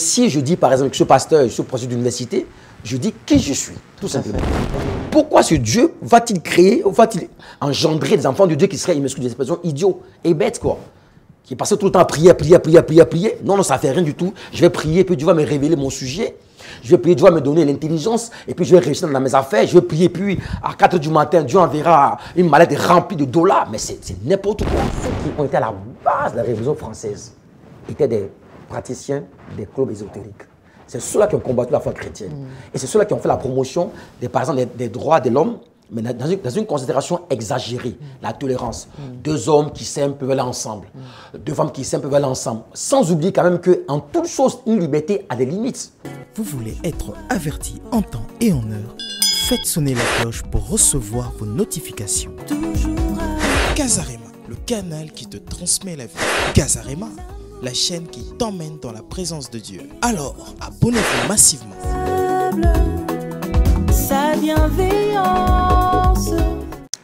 Si je dis par exemple que suis pasteur, je suis professeur d'université, je dis qui je suis, tout simplement. Pourquoi ce Dieu va-t-il créer, va-t-il engendrer des enfants de Dieu qui seraient, il m'excuse l'expression, idiots et bêtes, quoi Qui passaient tout le temps à prier, à prier, à prier, à prier, à prier. Non, non, ça ne fait rien du tout. Je vais prier, puis Dieu va me révéler mon sujet. Je vais prier, Dieu va me donner l'intelligence, et puis je vais réussir dans mes affaires. Je vais prier, puis à 4 du matin, Dieu enverra une mallette remplie de dollars. Mais c'est n'importe quoi. Ceux qui ont été à la base de la Révolution française étaient des praticiens des clubs ésotériques. C'est ceux-là qui ont combattu la foi chrétienne. Et c'est ceux-là qui ont fait la promotion, des, par exemple, des, droits de l'homme, mais dans une, considération exagérée, la tolérance. Deux hommes qui s'aiment peuvent aller ensemble. Deux femmes qui s'aiment peuvent aller ensemble. Sans oublier quand même qu'en toute chose, une liberté a des limites. Vous voulez être averti en temps et en heure? Faites sonner la cloche pour recevoir vos notifications. Casarema, le canal qui te transmet la vie. Casarema la chaîne qui t'emmène dans la présence de Dieu. Alors, abonnez-vous massivement. Sa bienveillance.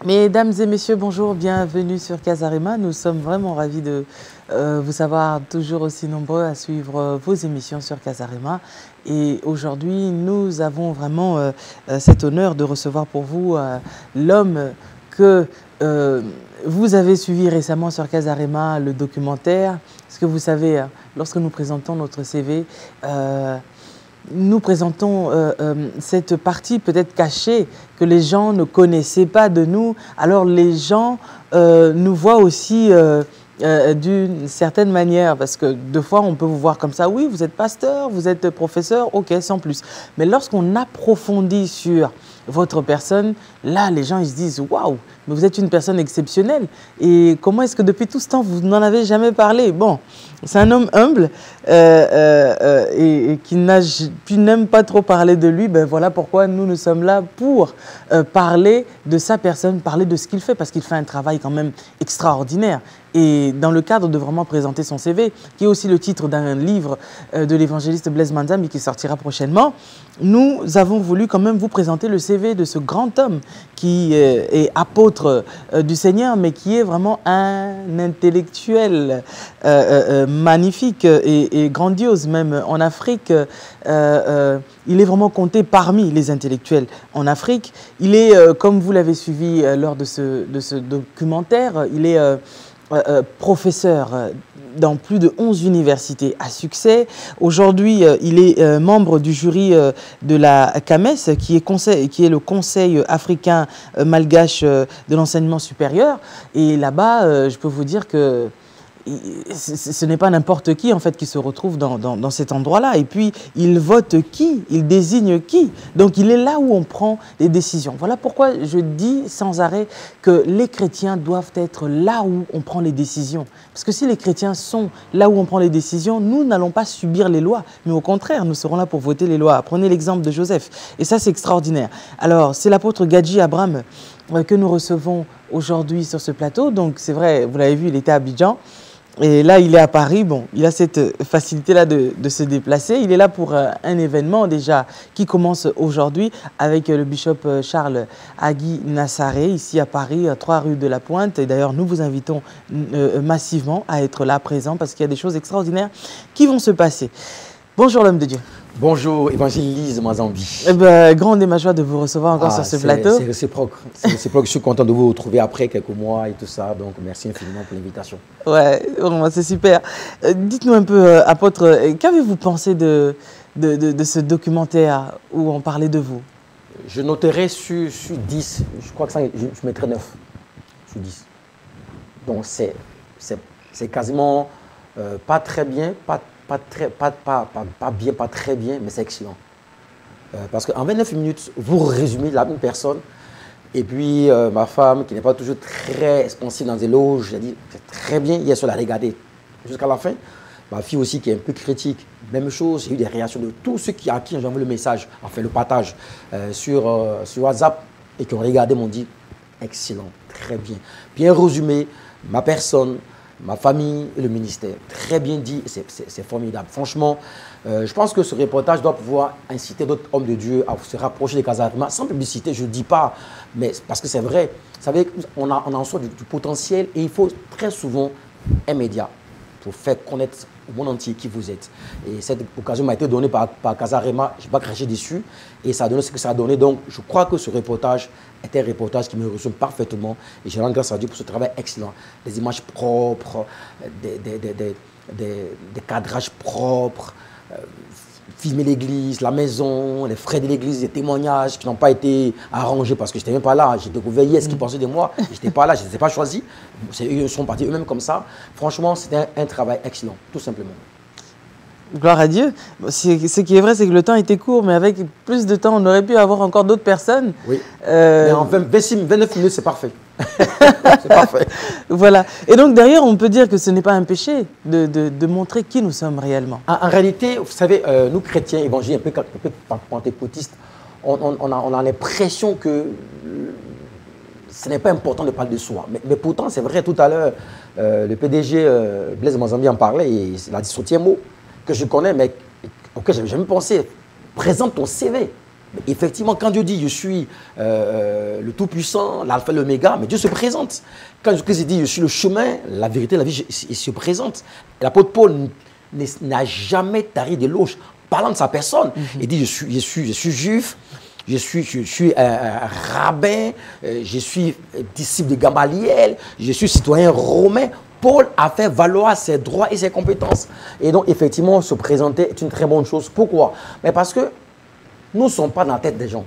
Mesdames et messieurs, bonjour, bienvenue sur Casarema. Nous sommes vraiment ravis de euh, vous savoir toujours aussi nombreux à suivre euh, vos émissions sur Casarema. Et aujourd'hui, nous avons vraiment euh, cet honneur de recevoir pour vous l'homme que vous avez suivi récemment sur Casarema, le documentaire parce que vous savez, hein, lorsque nous présentons notre CV, euh, nous présentons euh, euh, cette partie peut-être cachée que les gens ne connaissaient pas de nous. Alors les gens nous voient aussi d'une certaine manière, parce que deux fois on peut vous voir comme ça, oui, vous êtes pasteur, vous êtes professeur, ok, sans plus. Mais lorsqu'on approfondit sur votre personne, là les gens ils se disent, waouh, mais vous êtes une personne exceptionnelle. Et comment est-ce que depuis tout ce temps, vous n'en avez jamais parlé? Bon, c'est un homme humble euh, euh, euh, et, qui n'aime pas trop parler de lui. Ben voilà pourquoi nous, nous sommes là pour parler de sa personne, parler de ce qu'il fait, parce qu'il fait un travail quand même extraordinaire. Et dans le cadre de vraiment présenter son CV, qui est aussi le titre d'un livre de l'évangéliste Blaise Manzami qui sortira prochainement, nous avons voulu quand même vous présenter le CV de ce grand homme qui est apôtre du Seigneur, mais qui est vraiment un intellectuel magnifique et, grandiose, même en Afrique. Euh, euh, il est vraiment compté parmi les intellectuels en Afrique. Il est, euh, comme vous l'avez suivi lors de ce, de ce, documentaire, il est professeur dans plus de 11 universités à succès. Aujourd'hui, il est membre du jury de la CAMES, qui est, conseil, qui est le Conseil africain malgache de l'enseignement supérieur. Et là-bas, je peux vous dire que ce n'est pas n'importe qui en fait qui se retrouve dans, cet endroit-là. Et puis, il vote qui? Il désigne qui? Donc, il est là où on prend les décisions. Voilà pourquoi je dis sans arrêt que les chrétiens doivent être là où on prend les décisions. Parce que si les chrétiens sont là où on prend les décisions, nous n'allons pas subir les lois, mais au contraire, nous serons là pour voter les lois. Prenez l'exemple de Joseph. Et ça, c'est extraordinaire. Alors, c'est l'apôtre Gadji Abraham euh, que nous recevons aujourd'hui sur ce plateau. Donc, c'est vrai, vous l'avez vu, il était à Abidjan. Et là, il est à Paris. Bon, il a cette facilité-là de, se déplacer. Il est là pour euh, un événement déjà qui commence aujourd'hui avec euh, le bishop euh, Charles Agui Nassaré, ici à Paris, à trois rues de la Pointe. Et d'ailleurs, nous vous invitons massivement à être là présent parce qu'il y a des choses extraordinaires qui vont se passer. Bonjour l'homme de Dieu. Bonjour, Évangélise Mazambi. Eh ben, grande est ma joie de vous recevoir encore ah, sur ce plateau. C'est réciproque. Réciproque. Je suis content de vous retrouver après quelques mois et tout ça. Donc, merci infiniment pour l'invitation. Ouais, c'est super. Euh, dites-nous un peu, euh, apôtre, euh, qu'avez-vous pensé de de, de, ce documentaire où on parlait de vous? Je noterai sur, sur 10, je crois que ça, je, je mettrai 9 sur 10. Donc, c'est quasiment pas très bien, pas pas, très, bien, pas très bien, mais c'est excellent. Euh, parce qu'en 29 minutes, vous résumez la même personne. Et puis, euh, ma femme, qui n'est pas toujours très expansive dans des loges, j'ai dit, c'est très bien, hier, sur la regarder jusqu'à la fin. Ma fille aussi, qui est un peu critique, même chose, j'ai eu des réactions de tous ceux qui, à qui j'ai envoyé le message, enfin le partage euh, sur, sur WhatsApp et qui ont regardé m'ont dit, excellent, très bien. Bien résumé, ma personne, ma famille et le ministère. Très bien dit, c'est formidable. Franchement, euh, je pense que ce reportage doit pouvoir inciter d'autres hommes de Dieu à se rapprocher des Casarima, sans publicité, je ne dis pas, mais parce que c'est vrai. Vous savez, on a, on a en soi du, potentiel et il faut très souvent un média pour faire connaître au monde entier qui vous êtes. Et cette occasion m'a été donnée par, Casarema, je n'ai pas craché dessus, et ça a donné ce que ça a donné. Donc je crois que ce reportage était un reportage qui me ressemble parfaitement, et je rends grâce à Dieu pour ce travail excellent. Des images propres, des, des, des, des cadrages propres. Euh, filmer l'église, la maison, les frais de l'église, les témoignages qui n'ont pas été arrangés parce que je n'étais même pas là. J'ai découvert hier ce qu'ils pensaient de moi. Je n'étais pas là, je ne les ai pas choisis. Ils sont partis eux-mêmes comme ça. Franchement, c'était un, travail excellent, tout simplement. Gloire à Dieu. Ce qui est vrai, c'est que le temps était court, mais avec plus de temps, on aurait pu avoir encore d'autres personnes. Oui. Euh, mais en 29 minutes, c'est parfait. c'est parfait. Voilà. Et donc derrière, on peut dire que ce n'est pas un péché de, de, montrer qui nous sommes réellement. En, réalité, vous savez, euh, nous chrétiens évangéliques, un peu, un peu pentecôtistes, on, on, a, on a l'impression que ce n'est pas important de parler de soi. Mais, mais pourtant, c'est vrai, tout à l'heure, euh, le PDG euh, Blaise Mazambi en parlait, et il a dit ce mot que je connais, mais auquel je n'avais jamais pensé. Présente ton CV effectivement, quand Dieu dit je suis euh, euh, le Tout-Puissant, l'Alpha et l'Oméga, mais Dieu se présente. Quand Jésus dit je suis le chemin, la vérité, la vie, il se présente. L'apôtre Paul n'a jamais tari de louche parlant de sa personne. Mhm. Il dit je suis, je suis, je suis juif, je suis, je suis un, rabbin, euh, je suis disciple de Gamaliel, je suis citoyen romain. Paul a fait valoir ses droits et ses compétences. Et donc, effectivement, se présenter est une très bonne chose. Pourquoi? Mais parce que nous ne sommes pas dans la tête des gens.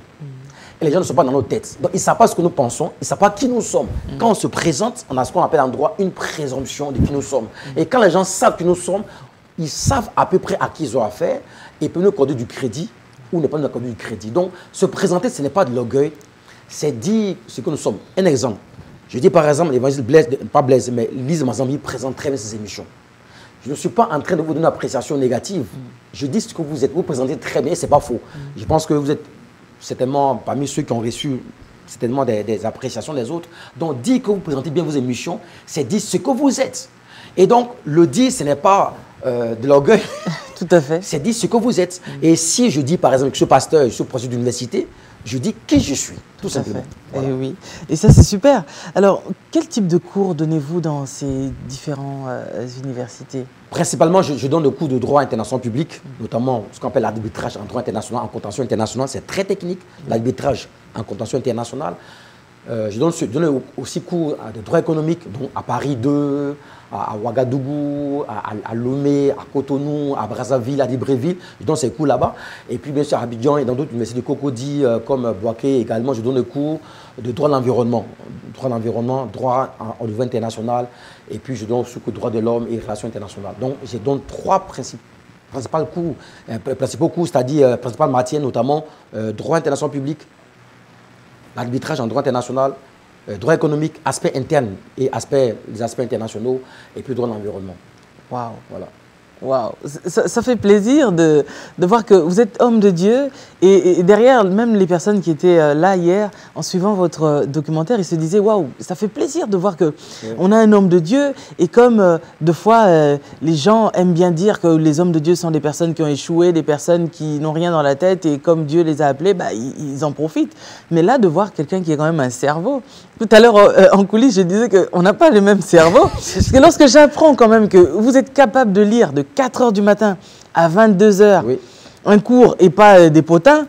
Et les gens ne sont pas dans nos têtes. Donc, ils ne savent pas ce que nous pensons, ils ne savent pas qui nous sommes. Quand on se présente, on a ce qu'on appelle en droit une présomption de qui nous sommes. Et quand les gens savent qui nous sommes, ils savent à peu près à qui ils ont affaire et peuvent nous accorder du crédit ou ne pas nous accorder du crédit. Donc, se présenter, ce n'est pas de l'orgueil, c'est dire ce que nous sommes. Un exemple. Je dis par exemple, l'évangile Blaise, pas Blaise, mais Lise Mazambi présente très bien ses émissions. Je ne suis pas en train de vous donner une appréciation négative. Je dis ce que vous êtes. Vous présentez très bien, ce n'est pas faux. Je pense que vous êtes certainement parmi ceux qui ont reçu certainement des, appréciations des autres. Donc, dire que vous présentez bien vos émissions, c'est dire ce que vous êtes. Et donc, le dire, ce n'est pas euh, de l'orgueil. Tout à fait. C'est dire ce que vous êtes. Et si je dis, par exemple, que je suis pasteur, je suis professeur d'université, je dis qui je suis, tout, simplement. Et eh oui, et ça c'est super. Alors, quel type de cours donnez-vous dans ces différentes euh, universités? Principalement, je, donne des cours de droit international public, notamment ce qu'on appelle l'arbitrage en droit international, en contention internationale. C'est très technique, l'arbitrage en contention internationale. Euh, je, donne, je, donne, aussi cours de droit économique, donc à Paris 2, à, Ouagadougou, à, Lomé, à Cotonou, à Brazzaville, à Libreville. Je donne ces cours là-bas. Et puis, bien sûr, à Abidjan et dans d'autres universités de Cocody, euh, comme Boaké également, je donne des cours de droit de l'environnement. Droit de l'environnement, droit au niveau international. Et puis, je donne de droit de l'homme et relations internationales. Donc, je donne trois cours, euh, principaux cours, c'est-à-dire euh, principales matières, notamment droit international public, l'arbitrage en droit international, euh, droit économique, aspect interne et aspect, les aspects internationaux, et puis droit de l'environnement. Waouh. Voilà. Waouh, ça, fait plaisir de, de, voir que vous êtes homme de Dieu et, derrière même les personnes qui étaient euh, là hier en suivant votre euh, documentaire, ils se disaient waouh, ça fait plaisir de voir que on a un homme de Dieu et comme euh, de fois les gens aiment bien dire que les hommes de Dieu sont des personnes qui ont échoué, des personnes qui n'ont rien dans la tête et comme Dieu les a appelés, bah, ils, en profitent. Mais là de voir quelqu'un qui a quand même un cerveau. Tout à l'heure en coulisses, je disais qu'on n'a pas le même cerveau. Parce que lorsque j'apprends quand même que vous êtes capable de lire de 4 heures du matin à 22 heures un cours et pas euh, des potins,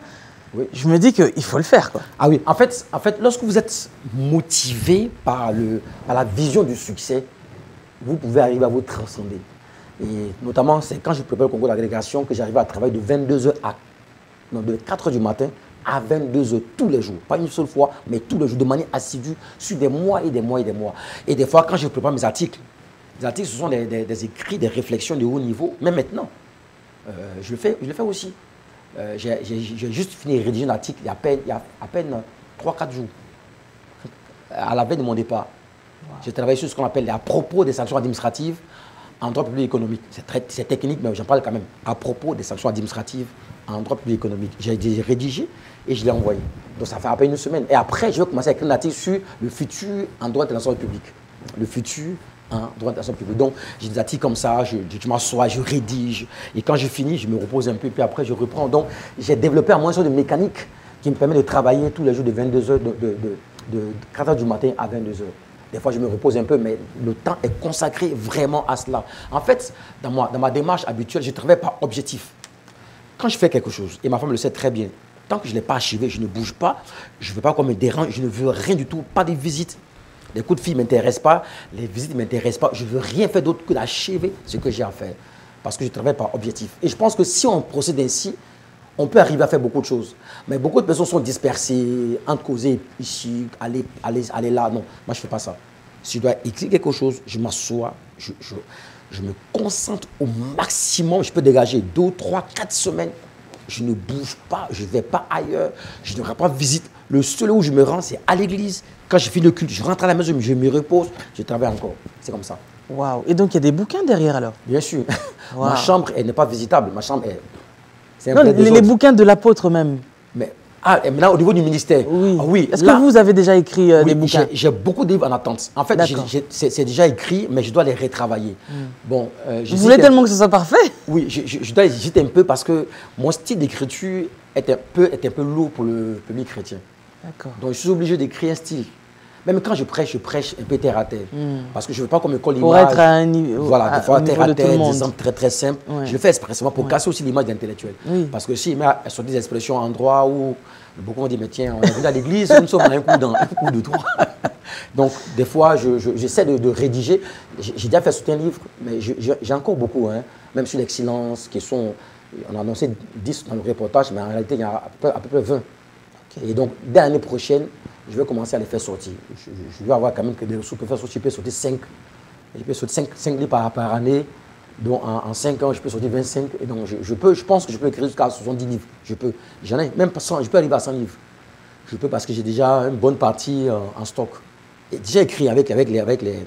je me dis qu'il faut le faire. Quoi. Ah oui, en fait, en fait, lorsque vous êtes motivé par, le, par la vision du succès, vous pouvez arriver à vous transcender. Et notamment, c'est quand je prépare le concours d'agrégation que j'arrive à travailler de 22h à non, de 4h du matin à 22h tous les jours. Pas une seule fois, mais tous les jours, de manière assidue, sur des mois et des mois et des mois. Et des fois, quand je prépare mes articles, les articles, ce sont des, écrits, des réflexions de haut niveau, même maintenant. Euh, je, le fais, je le fais aussi. Euh, j'ai juste fini de rédiger un article il y a à peine, il y a à peine 3-4 jours, à la veille de mon départ. J'ai travaillé sur ce qu'on appelle à propos des sanctions administratives en droit public économique. C'est technique, mais j'en parle quand même. À propos des sanctions administratives en droit public économique. J'ai rédigé et je l'ai envoyé. Donc ça fait à peine une semaine. Et après, je vais commencer à écrire un article sur le futur en droit international public. Le futur Hein, droit publique. Donc, j'ai des articles comme ça, je, m'assois, je rédige, et quand je finis, je me repose un peu, puis après, je reprends. Donc, j'ai développé un moyen de mécanique qui me permet de travailler tous les jours de 22h, de, de, 4h du matin à 22h. Des fois, je me repose un peu, mais le temps est consacré vraiment à cela. En fait, dans, moi, dans ma démarche habituelle, je travaille par objectif. Quand je fais quelque chose, et ma femme le sait très bien, tant que je ne l'ai pas achevé, je ne bouge pas, je ne veux pas qu'on me dérange, je ne veux rien du tout, pas de visites. Les coups de fil ne m'intéressent pas, les visites ne m'intéressent pas, je ne veux rien faire d'autre que d'achever ce que j'ai à faire. Parce que je travaille par objectif. Et je pense que si on procède ainsi, on peut arriver à faire beaucoup de choses. Mais beaucoup de personnes sont dispersées, entre causer ici, aller, aller, aller là. Non, moi je ne fais pas ça. Si je dois écrire quelque chose, je m'assois, je, je, me concentre au maximum. Je peux dégager deux, trois, quatre semaines. Je ne bouge pas, je ne vais pas ailleurs, je ne rends pas visite. Le seul où je me rends, c'est à l'église. Quand je finis le culte, je rentre à la maison, je me repose, je travaille encore. C'est comme ça. Waouh Et donc il y a des bouquins derrière alors? Bien sûr. Ma chambre, elle n'est pas visitable. Ma chambre est non, les, bouquins de l'apôtre même. Mais, ah, maintenant, au niveau du ministère. Oui. Ah, oui Est-ce que vous avez déjà écrit euh, des bouquins? J'ai beaucoup de livres en attente. En fait, c'est déjà écrit, mais je dois les retravailler. Hmm. Bon, euh, vous voulez tellement que ce soit parfait? Oui, je, dois hésiter un peu parce que mon style d'écriture est, un peu, est un peu lourd pour le public chrétien. D'accord. Donc, je suis obligé d'écrire un style même quand je prêche, je prêche un peu terre à terre. Hmm. Parce que je ne veux pas qu'on me colle l'image. Pour être à un niveau. Voilà, des fois terre à terre, des exemples très très simples. Je le fais expressément pour casser aussi l'image d'intellectuel. Parce que s'il met sur des expressions en droit où beaucoup vont dire, mais tiens, on est venu à l'église, nous sommes à un coup, dans, un coup de droit. Donc, des fois, j'essaie de, rédiger. J'ai déjà fait un livre, mais j'ai encore beaucoup, hein, même sur l'excellence, qui sont. On a annoncé 10 dans le reportage, mais en réalité, il y en a à peu, près 20. Et donc, dès l'année prochaine, je vais commencer à les faire sortir. Je, vais avoir quand même que des ressources pour faire sortir. Je peux sortir 5. Je peux sortir 5, livres par, année. Donc en, 5 ans, je peux sortir 25. Et donc je, peux, je pense que je peux écrire jusqu'à 70 livres. Je peux. J'en ai même pas 100, je peux arriver à 100 livres. Je peux parce que j'ai déjà une bonne partie euh, en stock. Et déjà écrit avec, avec, les, avec les,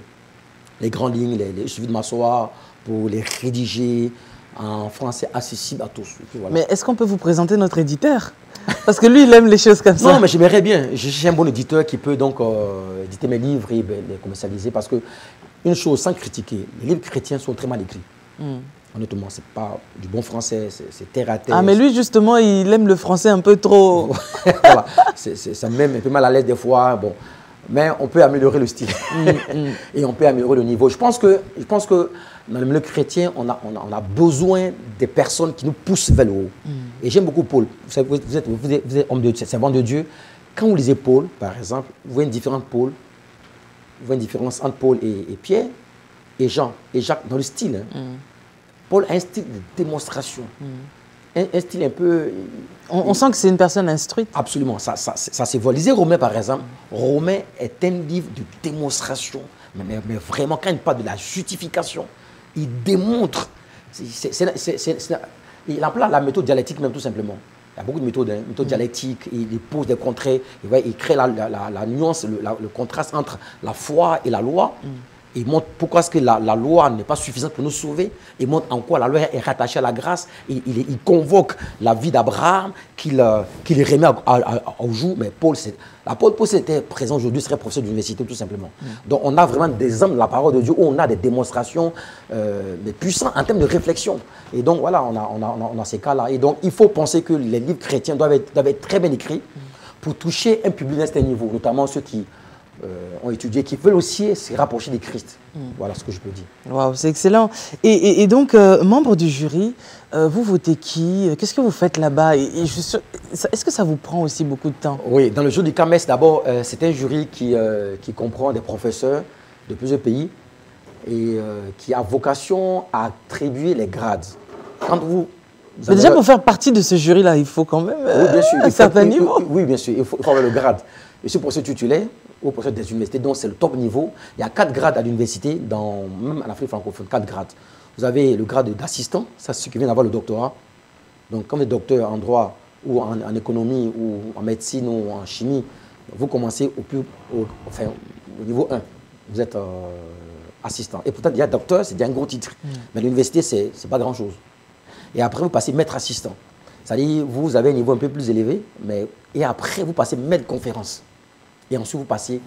les grandes lignes, les, les, je de m'asseoir pour les rédiger en français accessible à tous. Mais est-ce qu'on peut vous présenter notre éditeur? Parce que lui, il aime les choses comme ça. Non, mais j'aimerais bien. J'ai un bon éditeur qui peut donc euh, éditer mes livres et ben, les commercialiser. Parce que, une chose, sans critiquer, les livres chrétiens sont très mal écrits. Hmm. Honnêtement, c'est pas du bon français, c'est terre à terre. Ah, mais lui, justement, il aime le français un peu trop. voilà. ça me met un peu mal à l'aise des fois. Bon. Mais on peut améliorer le style. Hmm, hmm. et on peut améliorer le niveau. Je pense que, je pense que dans le milieu chrétien, on a, on a, besoin des personnes qui nous poussent vers le haut. Mm. Et j'aime beaucoup Paul. Vous, savez, vous, êtes, vous, êtes, homme de Dieu, servant de Dieu. Quand vous lisez Paul, par exemple, vous voyez une différence Paul, vous voyez une différence entre Paul et, Pierre et Jean et Jacques dans le style. Hein. Mm. Paul a un style de démonstration. Mm. Un, style un peu. On, sent que c'est une personne instruite. Absolument, ça, ça, ça, ça Lisez Romain, par exemple. Romain est un livre de démonstration. Mais, mais, mais, vraiment, quand il parle de la justification, il démontre. il emploie la méthode dialectique même tout simplement. Il y a beaucoup de méthodes, hein, méthode mm. dialectique, il, pose des contraires, il, crée la, nuance, le, contraste entre la foi et la loi. Mm. Il montre pourquoi est-ce que la, loi n'est pas suffisante pour nous sauver. Il montre en quoi la loi est rattachée à la grâce. Il, il, convoque la vie d'Abraham qu'il euh, remet au jour. Mais Paul, Paul, Paul était présent aujourd'hui, serait professeur d'université tout simplement. Mm. Donc on a vraiment des hommes de la parole de Dieu où on a des démonstrations euh, puissantes en termes de réflexion. Et donc voilà, on a, on a, on a ces cas-là. Et donc il faut penser que les livres chrétiens doivent être, doivent être très bien écrits pour toucher un public d'un certain niveau, notamment ceux qui ont étudié, qui veulent aussi se rapprocher des Christ. Hmm. Voilà ce que je peux dire. Waouh, c'est excellent. Et, donc, euh, membre du jury, euh, vous votez qui? Qu'est-ce que vous faites là-bas? Est-ce que ça vous prend aussi beaucoup de temps? Oui, dans le jury du CAMES, d'abord, c'est un jury qui, qui comprend des professeurs de plusieurs pays et qui a vocation à attribuer les grades. Quand vous mais déjà, pour faire partie de ce jury-là, il faut quand même oui, bien sûr, un certain niveau. Oui, bien sûr, il faut, avoir le grade. Je suis professeur titulaire au professeur des universités, donc c'est le top niveau. Il y a quatre grades à l'université, même en Afrique francophone, quatre grades. Vous avez le grade d'assistant, ça c'est ce qui vient d'avoir le doctorat. Donc quand vous êtes docteur en droit ou en, économie ou en médecine ou en chimie, vous commencez au, plus, au, enfin, au niveau 1. Vous êtes euh, assistant. Et pourtant, il y a docteur, c'est un gros titre. Mm. Mais l'université, ce n'est pas grand-chose. Et après, vous passez maître assistant. C'est-à-dire, vous avez un niveau un peu plus élevé, mais, et après, vous passez maître conférence. Et ensuite, vous passez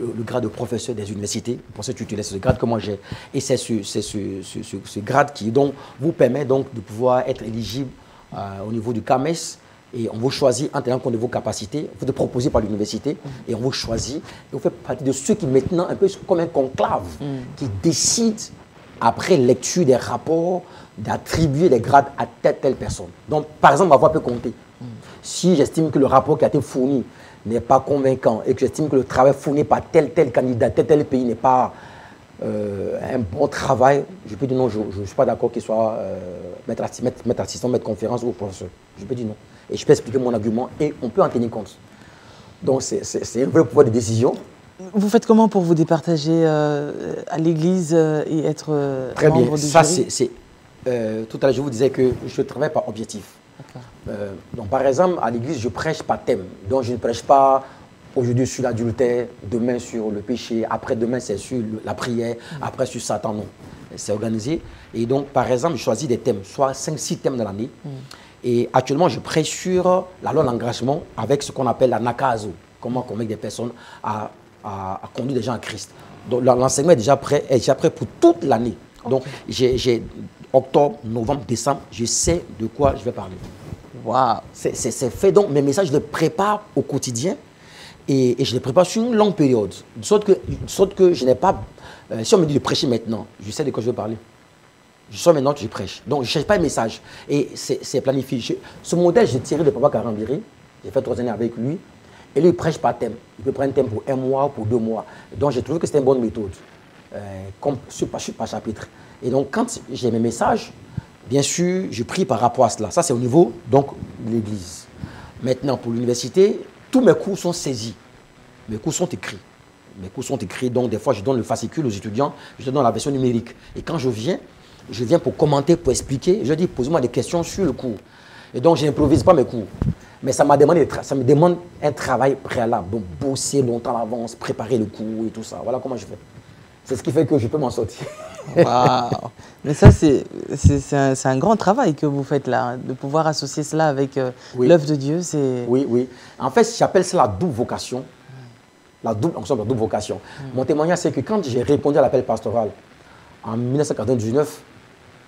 le, grade de professeur des universités, pour ce titulaire, c'est ce grade que moi j'ai. Et c'est ce, ce, ce, grade qui donc, vous permet donc de pouvoir être éligible euh, au niveau du CAMES Et on vous choisit en tenant compte de vos capacités, vous êtes proposé par l'université, et on vous choisit. Et vous faites partie de ceux qui maintenant, un peu comme un conclave, qui décident, après lecture des rapports, d'attribuer les grades à telle, telle personne. Donc, par exemple, ma voix peut compter. Si j'estime que le rapport qui a été fourni n'est pas convaincant et que j'estime que le travail fourni par tel, tel candidat, tel, tel pays n'est pas euh, un bon travail, je peux dire non, je ne suis pas d'accord qu'il soit euh, maître, assistant, maître conférence ou professeur. Je peux dire non. Et je peux expliquer mon argument et on peut en tenir compte. Donc c'est un vrai pouvoir de décision. Vous faites comment pour vous départager euh, à l'église et être Très membre bien. du Ça, c'est tout à l'heure, je vous disais que je travaille par objectif. Donc, par exemple, à l'église, je prêche par thème. Donc, je ne prêche pas aujourd'hui sur l'adultère, demain sur le péché, après-demain, c'est sur la prière, après sur Satan. Non. C'est organisé. Et donc, par exemple, je choisis des thèmes, soit 5-6 thèmes dans l'année. Et actuellement, je prêche sur la loi d'engagement avec ce qu'on appelle la nakazo. Comment convaincre des personnes à, à, conduire des gens à Christ. Donc, l'enseignement est déjà prêt, est déjà prêt pour toute l'année. Donc, j'ai octobre, novembre, décembre, je sais de quoi je vais parler. Waouh C'est fait. Donc, mes messages, je les prépare au quotidien et, je les prépare sur une longue période. De sorte que, sorte que je n'ai pas. Euh, si on me dit de prêcher maintenant, je sais de quoi je veux parler. Je sens maintenant je prêche. Donc, je ne cherche pas un message. Et c'est planifié. ce modèle, j'ai tiré de Papa Karambiri. J'ai fait trois années avec lui. Et lui, il prêche par thème. Il peut prendre un thème pour un mois, pour deux mois. Donc, j'ai trouvé que c'était une bonne méthode. Euh, comme sur, par chapitre. Et donc, quand j'ai mes messages, bien sûr, je prie par rapport à cela. Ça, c'est au niveau donc, de l'Église. Maintenant, pour l'université, tous mes cours sont saisis. Mes cours sont écrits. Mes cours sont écrits, donc des fois, je donne le fascicule aux étudiants, je donne la version numérique. Et quand je viens, je viens pour commenter, pour expliquer. Je dis, posez-moi des questions sur le cours. Et donc, je n'improvise pas mes cours. Mais ça, ça me demande un travail préalable. Donc, bosser longtemps à l'avance, préparer le cours et tout ça. Voilà comment je fais. C'est ce qui fait que je peux m'en sortir. Waouh Mais ça, c'est un, un, grand travail que vous faites là, de pouvoir associer cela avec euh, l'œuvre de Dieu. Oui, oui. En fait, j'appelle ça la double vocation. La double, la double vocation. Mm. Mon témoignage, c'est que quand j'ai répondu à l'appel pastoral en 1999,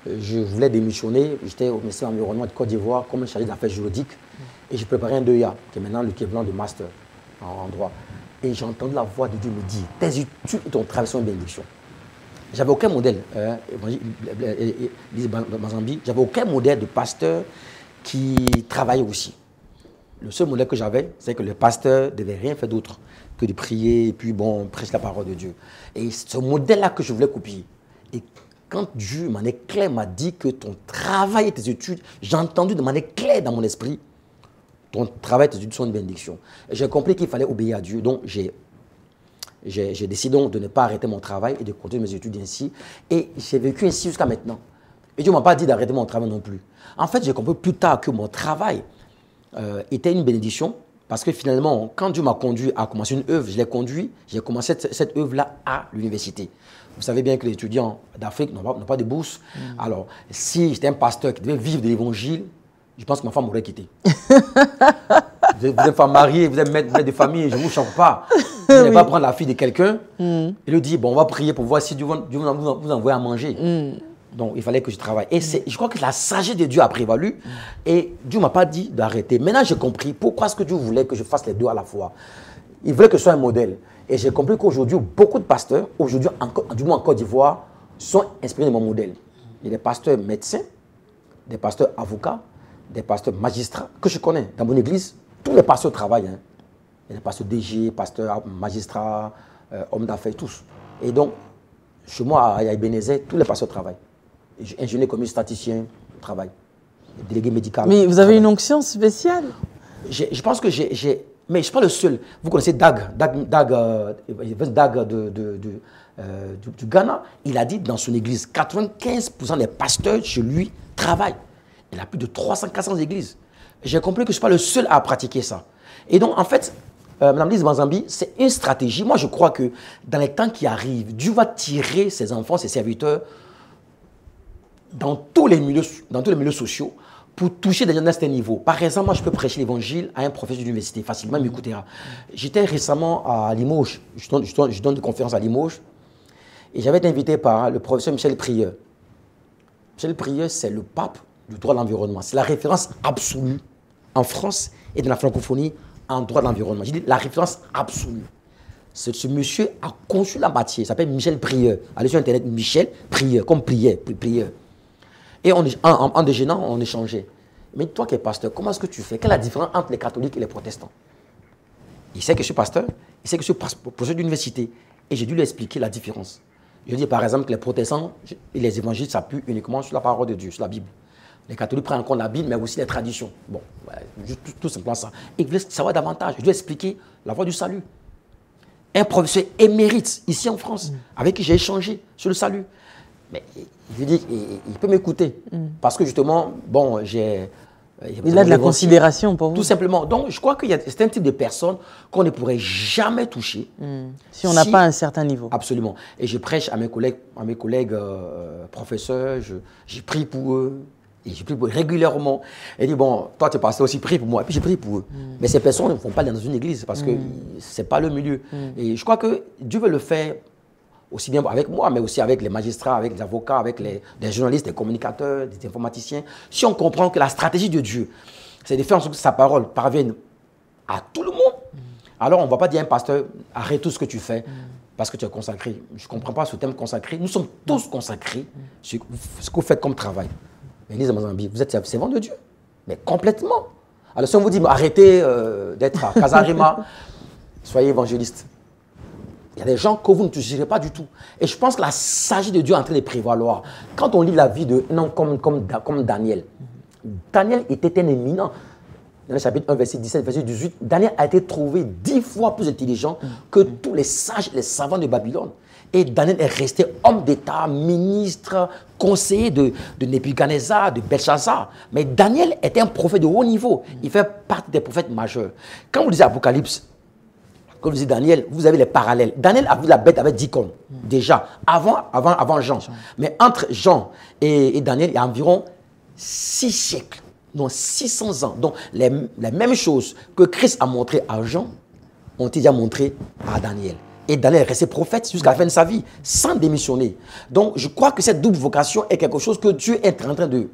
euh, je voulais démissionner. J'étais au ministère de l'Environnement de Côte d'Ivoire comme chargé d'affaires juridiques. Et j'ai préparé un 2A, qui est maintenant l'équivalent de master en droit. Et j'ai entendu la voix de Dieu me dire Tes et ton travail sont une bénédiction. J'avais aucun modèle, hein, j'avais aucun modèle de pasteur qui travaillait aussi. Le seul modèle que j'avais, c'est que le pasteur ne devait rien faire d'autre que de prier et puis, bon, prêcher la parole de Dieu. Et ce modèle-là que je voulais copier. Et quand Dieu, m'en est clair, m'a dit que ton travail et tes études, j'ai entendu de manière claire dans mon esprit, ton travail et tes études sont une bénédiction. J'ai compris qu'il fallait obéir à Dieu. Donc, j'ai j'ai décidé donc de ne pas arrêter mon travail et de continuer mes études ainsi. Et j'ai vécu ainsi jusqu'à maintenant. Et Dieu ne m'a pas dit d'arrêter mon travail non plus. En fait, j'ai compris plus tard que mon travail euh, était une bénédiction parce que finalement, quand Dieu m'a conduit à commencer une œuvre, je l'ai conduit, j'ai commencé cette, œuvre-là à l'université. Vous savez bien que les étudiants d'Afrique n'ont pas, pas, de bourse. Mm. Alors, si j'étais un pasteur qui devait vivre de l'évangile, je pense que ma femme m'aurait quitté. vous êtes femme mariée, vous êtes maître, de famille, je ne vous choque pas. Vous n'allez pas prendre la fille de quelqu'un mm. et lui dire, bon, on va prier pour voir si Dieu, vous, envoie à manger. Mm. Donc, il fallait que je travaille. Et je crois que la sagesse de Dieu a prévalu. Et Dieu ne m'a pas dit d'arrêter. Maintenant, j'ai compris pourquoi est-ce que Dieu voulait que je fasse les deux à la fois. Il voulait que je sois un modèle. Et j'ai compris qu'aujourd'hui, beaucoup de pasteurs, aujourd'hui, du moins en Côte d'Ivoire, sont inspirés de mon modèle. Il y a des pasteurs médecins, des pasteurs avocats, des pasteurs magistrats que je connais dans mon église. Tous les pasteurs travaillent. Hein. Il y a des pasteurs DG, pasteurs magistrats, euh, hommes d'affaires, tous. Et donc, chez moi, à Ebenezer, tous les pasteurs travaillent. Ingénieur comme statisticien, travaille. Délégué médical. Mais vous avez une onction spéciale Je pense que j'ai. Mais je ne suis pas le seul. Vous connaissez Dag, Dag, Dag, euh, Dag de, de, euh, du, Ghana. Il a dit dans son église, 95% des pasteurs chez lui travaillent. Il a plus de 300-400 églises. J'ai compris que je ne suis pas le seul à pratiquer ça. Et donc, en fait, euh, Madame Lise Banzambi, c'est une stratégie. Moi, je crois que dans les temps qui arrivent, Dieu va tirer ses enfants, ses serviteurs dans tous les milieux, dans tous les milieux sociaux pour toucher des gens à ce niveau. Par exemple, moi, je peux prêcher l'évangile à un professeur d'université, facilement, il m'écoutera. J'étais récemment à Limoges, je donne, je, donne, je donne, une conférence à Limoges, et j'avais été invité par le professeur Michel Prieur. Michel Prieur, c'est le pape du droit de l'environnement. C'est la référence absolue en France et dans la francophonie en droit de l'environnement. J'ai dit la référence absolue. Ce, monsieur a conçu la matière. Il s'appelle Michel Prieur. Allez sur Internet, Michel Prieur, comme prière, pri- prieur. Et on, en, déjeunant, on échangeait. Mais toi qui es pasteur, comment est-ce que tu fais? Quelle est la différence entre les catholiques et les protestants? Il sait que je suis pasteur, il sait que je suis professeur d'université. Et j'ai dû lui expliquer la différence. Je dis par exemple que les protestants et les évangélistes s'appuient uniquement sur la parole de Dieu, sur la Bible. Les catholiques prennent en compte la Bible, mais aussi les traditions. Bon, tout, tout simplement ça. Et il voulait savoir davantage. Je lui ai expliqué la voie du salut. Un professeur émérite ici en France, avec qui j'ai échangé sur le salut. Mais je lui dis, il, il peut m'écouter. Parce que justement, bon, j'ai. Il a de la considération pour vous. Tout simplement. Donc, je crois que c'est un type de personne qu'on ne pourrait jamais toucher. Si on n'a Si- pas un certain niveau. Absolument. Et je prêche à mes collègues, à mes collègues euh, professeurs, je, je prie pour eux. Et je prie pour eux régulièrement. Et dit, bon, toi tu es pasteur aussi, prie pour moi. Et puis je prie pour eux. Mais ces personnes ne vont pas dans une église parce que ce n'est pas le milieu. Et je crois que Dieu veut le faire aussi bien avec moi, mais aussi avec les magistrats, avec les avocats, avec les, les journalistes, les communicateurs, les informaticiens. Si on comprend que la stratégie de Dieu, c'est de faire en sorte que sa parole parvienne à tout le monde, alors on ne va pas dire à un pasteur, arrête tout ce que tu fais parce que tu es consacré. Je ne comprends pas ce terme consacré. Nous sommes tous consacrés sur ce que vous faites comme travail. L'église de Mozambique, vous êtes servant de Dieu, mais complètement. Alors si on vous dit, arrêtez euh, d'être à Casarima, soyez évangéliste. Il y a des gens que vous ne toucherez pas du tout. Et je pense que la sagesse de Dieu est en train de prévaloir. Quand on lit la vie de non comme, comme, comme Daniel, Daniel était un éminent. Dans le chapitre 1, verset 17, verset 18, Daniel a été trouvé dix fois plus intelligent que tous les sages et les savants de Babylone. Et Daniel est resté homme d'État, ministre, conseiller de, Nebuchadnezzar, de Belshazzar. Mais Daniel était un prophète de haut niveau. Il fait partie des prophètes majeurs. Quand vous lisez Apocalypse, comme disait Daniel, vous avez les parallèles. Daniel a vu la bête avec 10 cornes, déjà, avant, avant, avant Jean. Mais entre Jean et, Daniel, il y a environ 6 siècles, donc 600 ans. Donc les, les mêmes choses que Christ a montré à Jean ont été déjà montrées à Daniel. Et Daniel est resté prophète jusqu'à la fin de sa vie, sans démissionner. Donc je crois que cette double vocation est quelque chose que Dieu est en train de,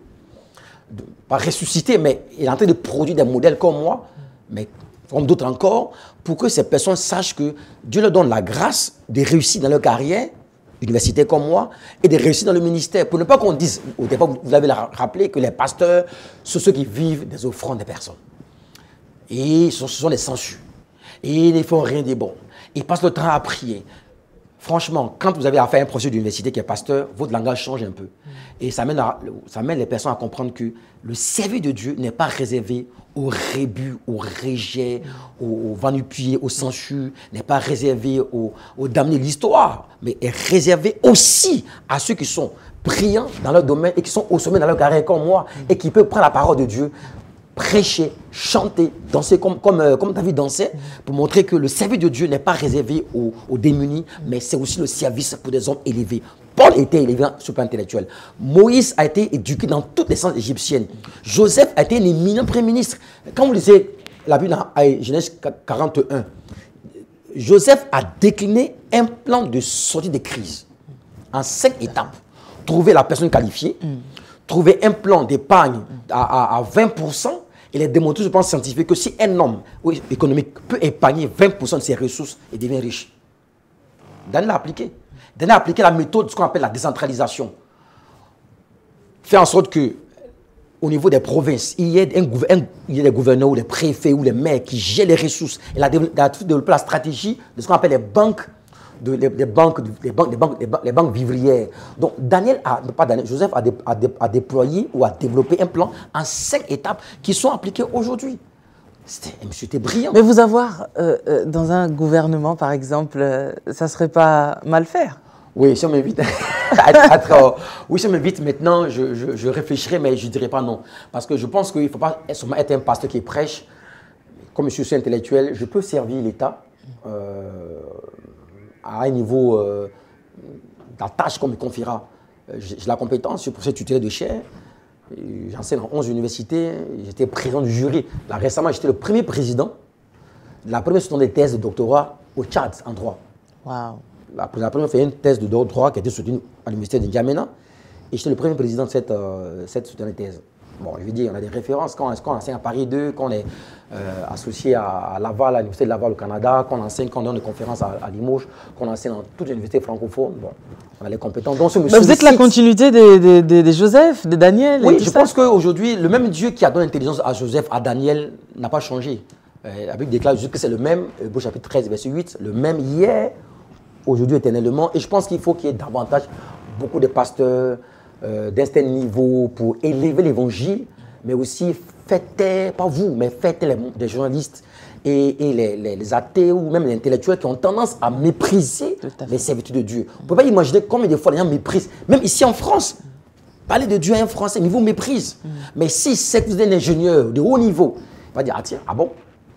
de- pas ressusciter, mais il est en train de produire des modèles comme moi, mais comme d'autres encore, pour que ces personnes sachent que Dieu leur donne la grâce de réussir dans leur carrière, universitaire comme moi, et de réussir dans le ministère. Pour ne pas qu'on dise, au départ, vous l'avez rappelé, que les pasteurs sont ceux qui vivent des offrandes des personnes. Et ce sont, ce sont les sensus. Et ils ne font rien de bon. Ils passent le temps à prier. Franchement, quand vous avez affaire à un professeur d'université qui est pasteur, votre langage change un peu. Et ça mène, les personnes à comprendre que le service de Dieu n'est pas réservé aux rébus, aux rejets, aux, aux vanupiers, aux censures, n'est pas réservé aux, aux damnés de l'histoire, mais est réservé aussi à ceux qui sont brillants dans leur domaine et qui sont au sommet dans leur carrière comme moi et qui peuvent prendre la parole de Dieu prêcher, chanter, danser comme, comme, euh, comme David dansait, pour montrer que le service de Dieu n'est pas réservé aux, aux démunis, mais c'est aussi le service pour des hommes élevés. Paul était élevé super intellectuel. Moïse a été éduqué dans toutes les sciences égyptiennes. Joseph a été un éminent premier ministre. Quand vous lisez la Bible dans à Genèse 41, Joseph a décliné un plan de sortie de crise en cinq étapes. Trouver la personne qualifiée, trouver un plan d'épargne à, à- à 20%, il est démontré, je pense, scientifique, que si un homme économique peut épargner 20% de ses ressources, il devient riche. Daniel a appliqué. Daniel a appliqué la méthode, ce qu'on appelle la décentralisation. Faire en sorte que, au niveau des provinces, il y ait, il y ait des gouverneurs ou des préfets ou les maires qui gèrent les ressources. Il a développé la stratégie de ce qu'on appelle les banques, de, les, les banques, les, banques, les, banques, les, banques, les banques vivrières. Donc, Daniel a, pas Daniel, Joseph a, dé- a dé- a déployé ou a développé un plan en cinq étapes qui sont appliquées aujourd'hui. C'était, brillant. Mais vous avoir euh, euh, dans un gouvernement, par exemple, euh, ça serait pas mal faire Oui, si on m'invite oui, si on m'invite maintenant, je, je- je réfléchirai, mais je ne dirai pas non. Parce que je pense qu'il ne faut pas seulement être un pasteur qui prêche. Comme je suis intellectuel, je peux servir l'État euh, à un niveau, euh, la tâche qu'on me confiera. Euh, J'ai la compétence, je suis professeur tutélaire de chaire. Et J'enseigne dans 11 universités, j'étais président du jury. Là, récemment, j'étais le premier président de la première soutenue des thèses de doctorat au Tchad en droit. Waouh La, la première fait une thèse de droit qui a été soutenue à l'université de N'Djamena. Et j'étais le premier président de cette, euh, cette soutenue thèse. Bon, je veux dire, on a des références quand, on enseigne à Paris 2, quand on est euh, associé à, Laval, à l'Université de Laval au Canada, qu'on enseigne, quand on donne des conférences à, Limoges, qu'on enseigne dans toutes les universités francophones. Bon, on a les compétences. Donc, vous êtes la continuité des, Joseph, de Daniel Oui, je pense qu'aujourd'hui, le même Dieu qui a donné l'intelligence à Joseph, à Daniel, n'a pas changé. Euh, avec déclare que c'est le même, au chapitre 13, verset 8, le même hier, aujourd'hui, éternellement. Et je pense qu'il faut qu'il y ait davantage, beaucoup de pasteurs euh, d'un certain niveau pour élever l'évangile, mais aussi faites, pas vous, mais faites les, des journalistes et, les, athées ou même les intellectuels qui ont tendance à mépriser les servitudes de Dieu. On ne peut pas imaginer combien de fois les gens méprisent, même ici en France. Parler de Dieu à un Français, mais vous méprise. Mm. Mais si c'est que vous êtes un ingénieur de haut niveau, il va dire, ah tiens, ah bon?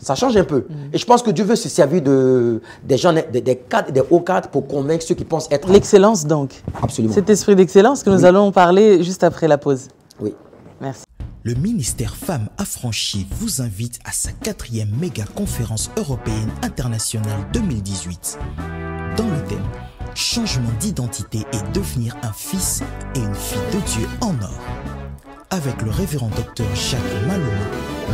Ça change un peu. Mm. Et je pense que Dieu veut se servir de, des gens, des, des, cadres, des hauts cadres pour convaincre ceux qui pensent être... L'excellence donc. Absolument. Cet esprit d'excellence que nous allons parler juste après la pause. Oui. Merci le ministère Femmes Affranchies vous invite à sa quatrième méga conférence européenne internationale 2018. Dans le thème Changement d'identité et devenir un fils et une fille de Dieu en or. Avec le révérend docteur Jacques Maloma,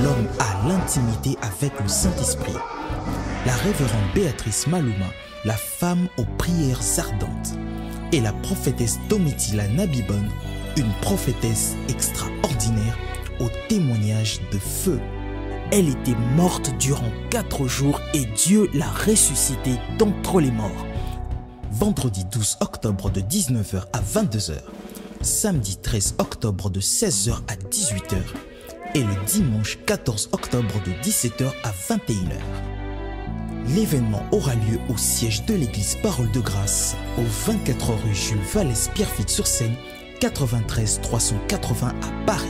l'homme a l'intimité avec le Saint-Esprit. La révérende Béatrice Maluma, la femme aux prières ardentes. Et la prophétesse Domitila Nabibon, une prophétesse extraordinaire au témoignage de feu. Elle était morte durant quatre jours et Dieu l'a ressuscitée d'entre les morts. Vendredi 12 octobre de 19h à 22h, samedi 13 octobre de 16h à 18h et le dimanche 14 octobre de 17h à 21h. L'événement aura lieu au siège de l'église Parole de Grâce, au 24 rue Jules Vallès Pierrefitte sur Seine, 93 380 à Paris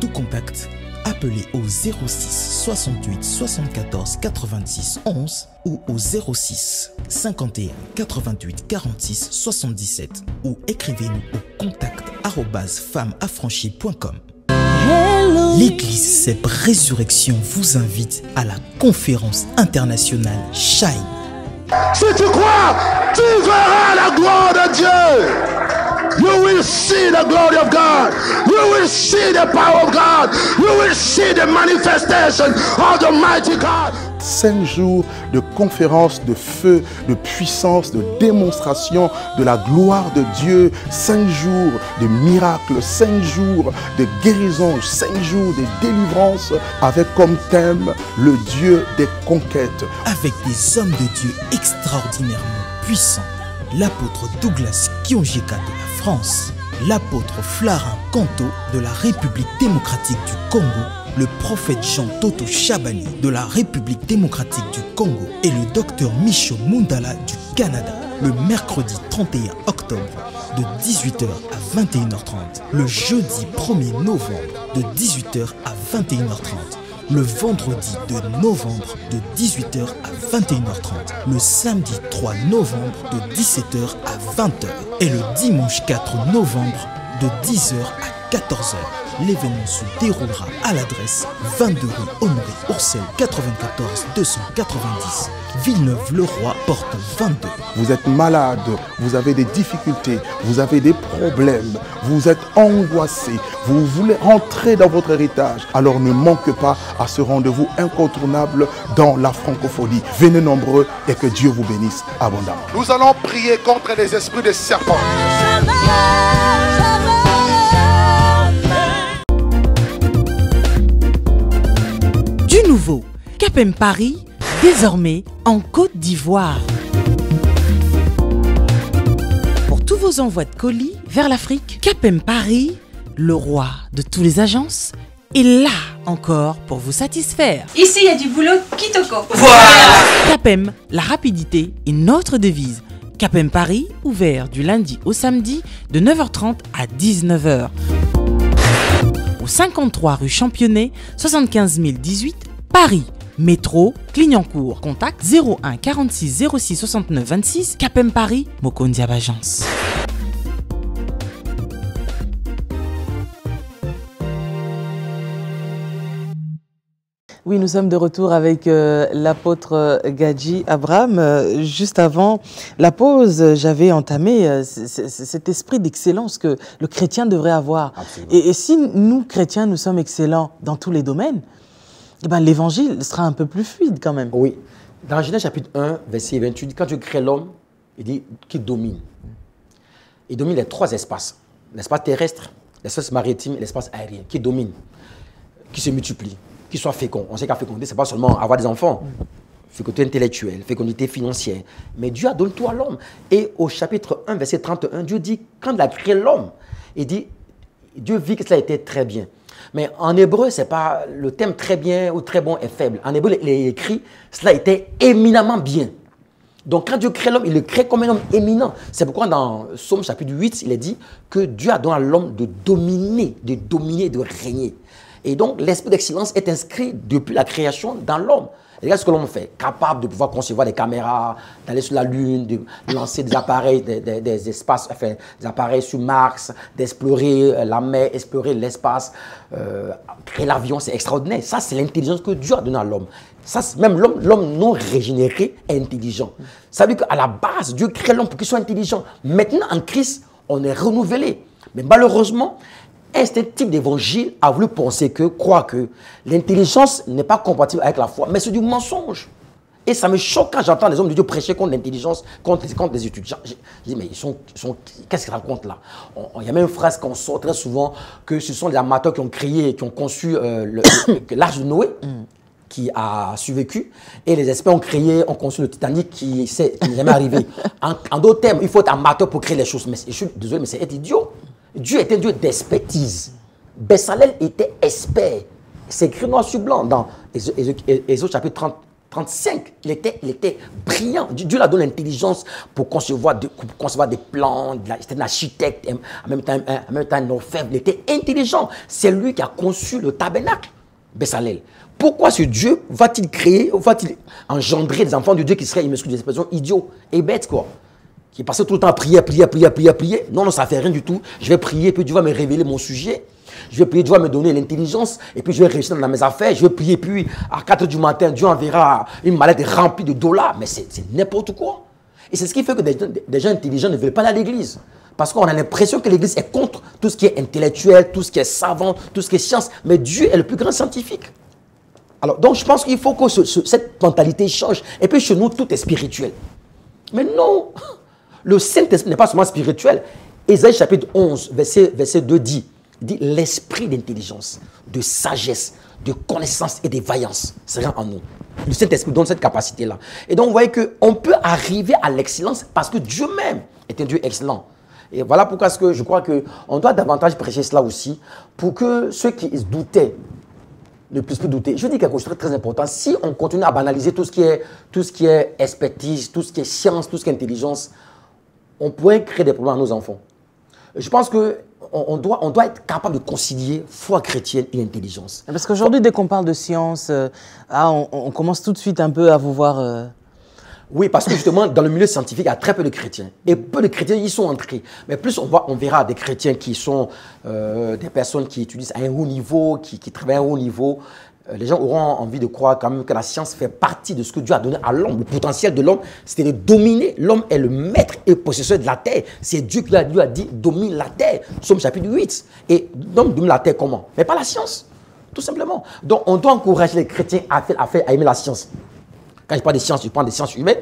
tout contact, appelez au 06 68 74 86 11 ou au 06 51 88 46 77 ou écrivez-nous au contact femmeaffranchie.com. L'église CEP Résurrection vous invite à la conférence internationale Shine. Si tu crois, tu verras la gloire de Dieu. You will see the glory of God. You will see the power of God. You will see the manifestation of the mighty God. Cinq jours de conférences de feu, de puissance, de démonstration de la gloire de Dieu. Cinq jours de miracles, cinq jours de guérison, cinq jours de délivrance avec comme thème le Dieu des conquêtes. Avec des hommes de Dieu extraordinairement puissants. L'apôtre Douglas Kionjeka de la France, l'apôtre Flarin Kanto de la République démocratique du Congo, le prophète Jean Toto Chabani de la République démocratique du Congo et le docteur Micho Mundala du Canada le mercredi 31 octobre de 18h à 21h30, le jeudi 1er novembre de 18h à 21h30 le vendredi 2 novembre de 18h à 21h30, le samedi 3 novembre de 17h à 20h et le dimanche 4 novembre de 10h à 14h. L'événement se déroulera à l'adresse 22 rue Honoré Oursel 94 290 Villeneuve-le-Roi, porte 22. Vous êtes malade, vous avez des difficultés, vous avez des problèmes, vous êtes angoissé, vous voulez rentrer dans votre héritage. Alors ne manquez pas à ce rendez-vous incontournable dans la francophonie. Venez nombreux et que Dieu vous bénisse abondamment. Nous allons prier contre les esprits de serpents. Nouveau, Capem Paris, désormais en Côte d'Ivoire. Pour tous vos envois de colis vers l'Afrique, Capem Paris, le roi de toutes les agences, est là encore pour vous satisfaire. Ici, il y a du boulot Kitoko. Voilà Capem, la rapidité est notre devise. Capem Paris, ouvert du lundi au samedi de 9h30 à 19h. Au 53 rue Championnet, 75 018 Paris. Métro, Clignancourt. Contact 01 46 06 69 26. Capem Paris, Mokondi Agence. Oui, nous sommes de retour avec euh, l'apôtre Gadji Abraham. Euh, juste avant la pause, j'avais entamé euh, cet esprit d'excellence que le chrétien devrait avoir. Et, si nous, chrétiens, nous sommes excellents dans tous les domaines, eh ben, l'évangile sera un peu plus fluide quand même. Oui. Dans Genèse chapitre 1, verset 28, quand Dieu crée l'homme, il dit qu'il domine. Il domine les trois espaces. L'espace terrestre, l'espace maritime et l'espace aérien, qui domine, qui se multiplie qui soit fécond. On sait qu'à féconder, ce n'est pas seulement avoir des enfants. Fécondité intellectuelle, fécondité financière. Mais Dieu a donné tout à l'homme. Et au chapitre 1, verset 31, Dieu dit, quand il a créé l'homme, il dit, Dieu vit que cela était très bien. Mais en hébreu, c'est pas le thème très bien ou très bon est faible. En hébreu, il est écrit, cela était éminemment bien. Donc quand Dieu crée l'homme, il le crée comme un homme éminent. C'est pourquoi dans Somme chapitre 8, il est dit que Dieu a donné à l'homme de dominer, de dominer, de régner. Et donc, l'esprit d'excellence est inscrit depuis la création dans l'homme. Regarde ce que l'homme fait. Capable de pouvoir concevoir des caméras, d'aller sur la Lune, de lancer des appareils, des, espaces, enfin, des appareils sur Mars, d'explorer euh, la mer, explorer l'espace, euh, créer l'avion, c'est extraordinaire. Ça, c'est l'intelligence que Dieu a donnée à l'homme. Ça, même l'homme non régénéré est intelligent. Ça veut dire qu'à la base, Dieu crée l'homme pour qu'il soit intelligent. Maintenant, en Christ, on est renouvelé. Mais malheureusement, un type d'évangile a voulu penser que, croire que l'intelligence n'est pas compatible avec la foi, mais c'est du mensonge. Et ça me choque quand j'entends les hommes de Dieu prêcher contre l'intelligence, contre, contre, les étudiants. Je, dis, mais ils sont, sont qu'est-ce qu'ils racontent là? Il y a même une phrase qu'on sort très souvent que ce sont les amateurs qui ont créé, qui ont conçu euh, l'arche de Noé. Qui a survécu et les experts ont créé, ont conçu le Titanic qui n'est jamais arrivé. En, en d'autres termes, il faut être amateur pour créer les choses. Mais je suis désolé, mais c'est être idiot. Dieu était Dieu d'expertise. Bessalel était expert. C'est écrit noir sur blanc dans Ézode chapitre 35. Il était, il était brillant. Dieu lui a donné l'intelligence pour concevoir, concevoir des plans. C'était un architecte, en même temps, un orfèvre. Il était intelligent. C'est lui qui a conçu le tabernacle, Bessalel. Pourquoi ce Dieu va-t-il créer, va-t-il engendrer des enfants de Dieu qui seraient, il m'excuse l'expression, idiots et bêtes, quoi? Qui passait tout le temps à prier, prier, prier, prier, prier. Non, non, ça ne fait rien du tout. Je vais prier, puis Dieu va me révéler mon sujet. Je vais prier, Dieu va me donner l'intelligence, et puis je vais réussir dans mes affaires. Je vais prier, puis à 4 du matin, Dieu enverra une mallette remplie de dollars. Mais c'est n'importe quoi. Et c'est ce qui fait que des, gens intelligents ne veulent pas aller à l'église. Parce qu'on a l'impression que l'église est contre tout ce qui est intellectuel, tout ce qui est savant, tout ce qui est science. Mais Dieu est le plus grand scientifique. Alors, donc je pense qu'il faut que cette mentalité change. Et puis chez nous, tout est spirituel. Mais non le Saint-Esprit n'est pas seulement spirituel. Ésaïe chapitre 11, verset, verset 2 dit, dit l'esprit d'intelligence, de sagesse, de connaissance et de vaillance sera en nous. Le Saint-Esprit donne cette capacité-là. Et donc, vous voyez qu'on peut arriver à l'excellence parce que Dieu même est un Dieu excellent. Et voilà pourquoi que je crois qu'on doit davantage prêcher cela aussi, pour que ceux qui doutaient ne puissent plus douter. Je dis quelque chose de très important. Si on continue à banaliser tout ce qui est, tout ce qui est expertise, tout ce qui est science, tout ce qui est intelligence, on pourrait créer des problèmes à nos enfants. Je pense que on, doit, on doit être capable de concilier foi chrétienne et intelligence. Parce qu'aujourd'hui, dès qu'on parle de science, euh, ah, on, commence tout de suite un peu à vous voir. Euh, oui, parce que justement, dans le milieu scientifique, il y a très peu de chrétiens. Et peu de chrétiens y sont entrés. Mais plus on, voit, on verra des chrétiens qui sont euh, des personnes qui étudient à un haut niveau, qui, qui travaillent à un haut niveau, les gens auront envie de croire quand même que la science fait partie de ce que Dieu a donné à l'homme. Le potentiel de l'homme, c'était de dominer. L'homme est le maître et possesseur de la terre. C'est Dieu qui lui a dit domine la terre. Somme chapitre 8. Et l'homme domine la terre comment? Mais pas la science. Tout simplement. Donc on doit encourager les chrétiens à, faire, à, à aimer la science. Quand je parle des sciences, je parle des sciences humaines,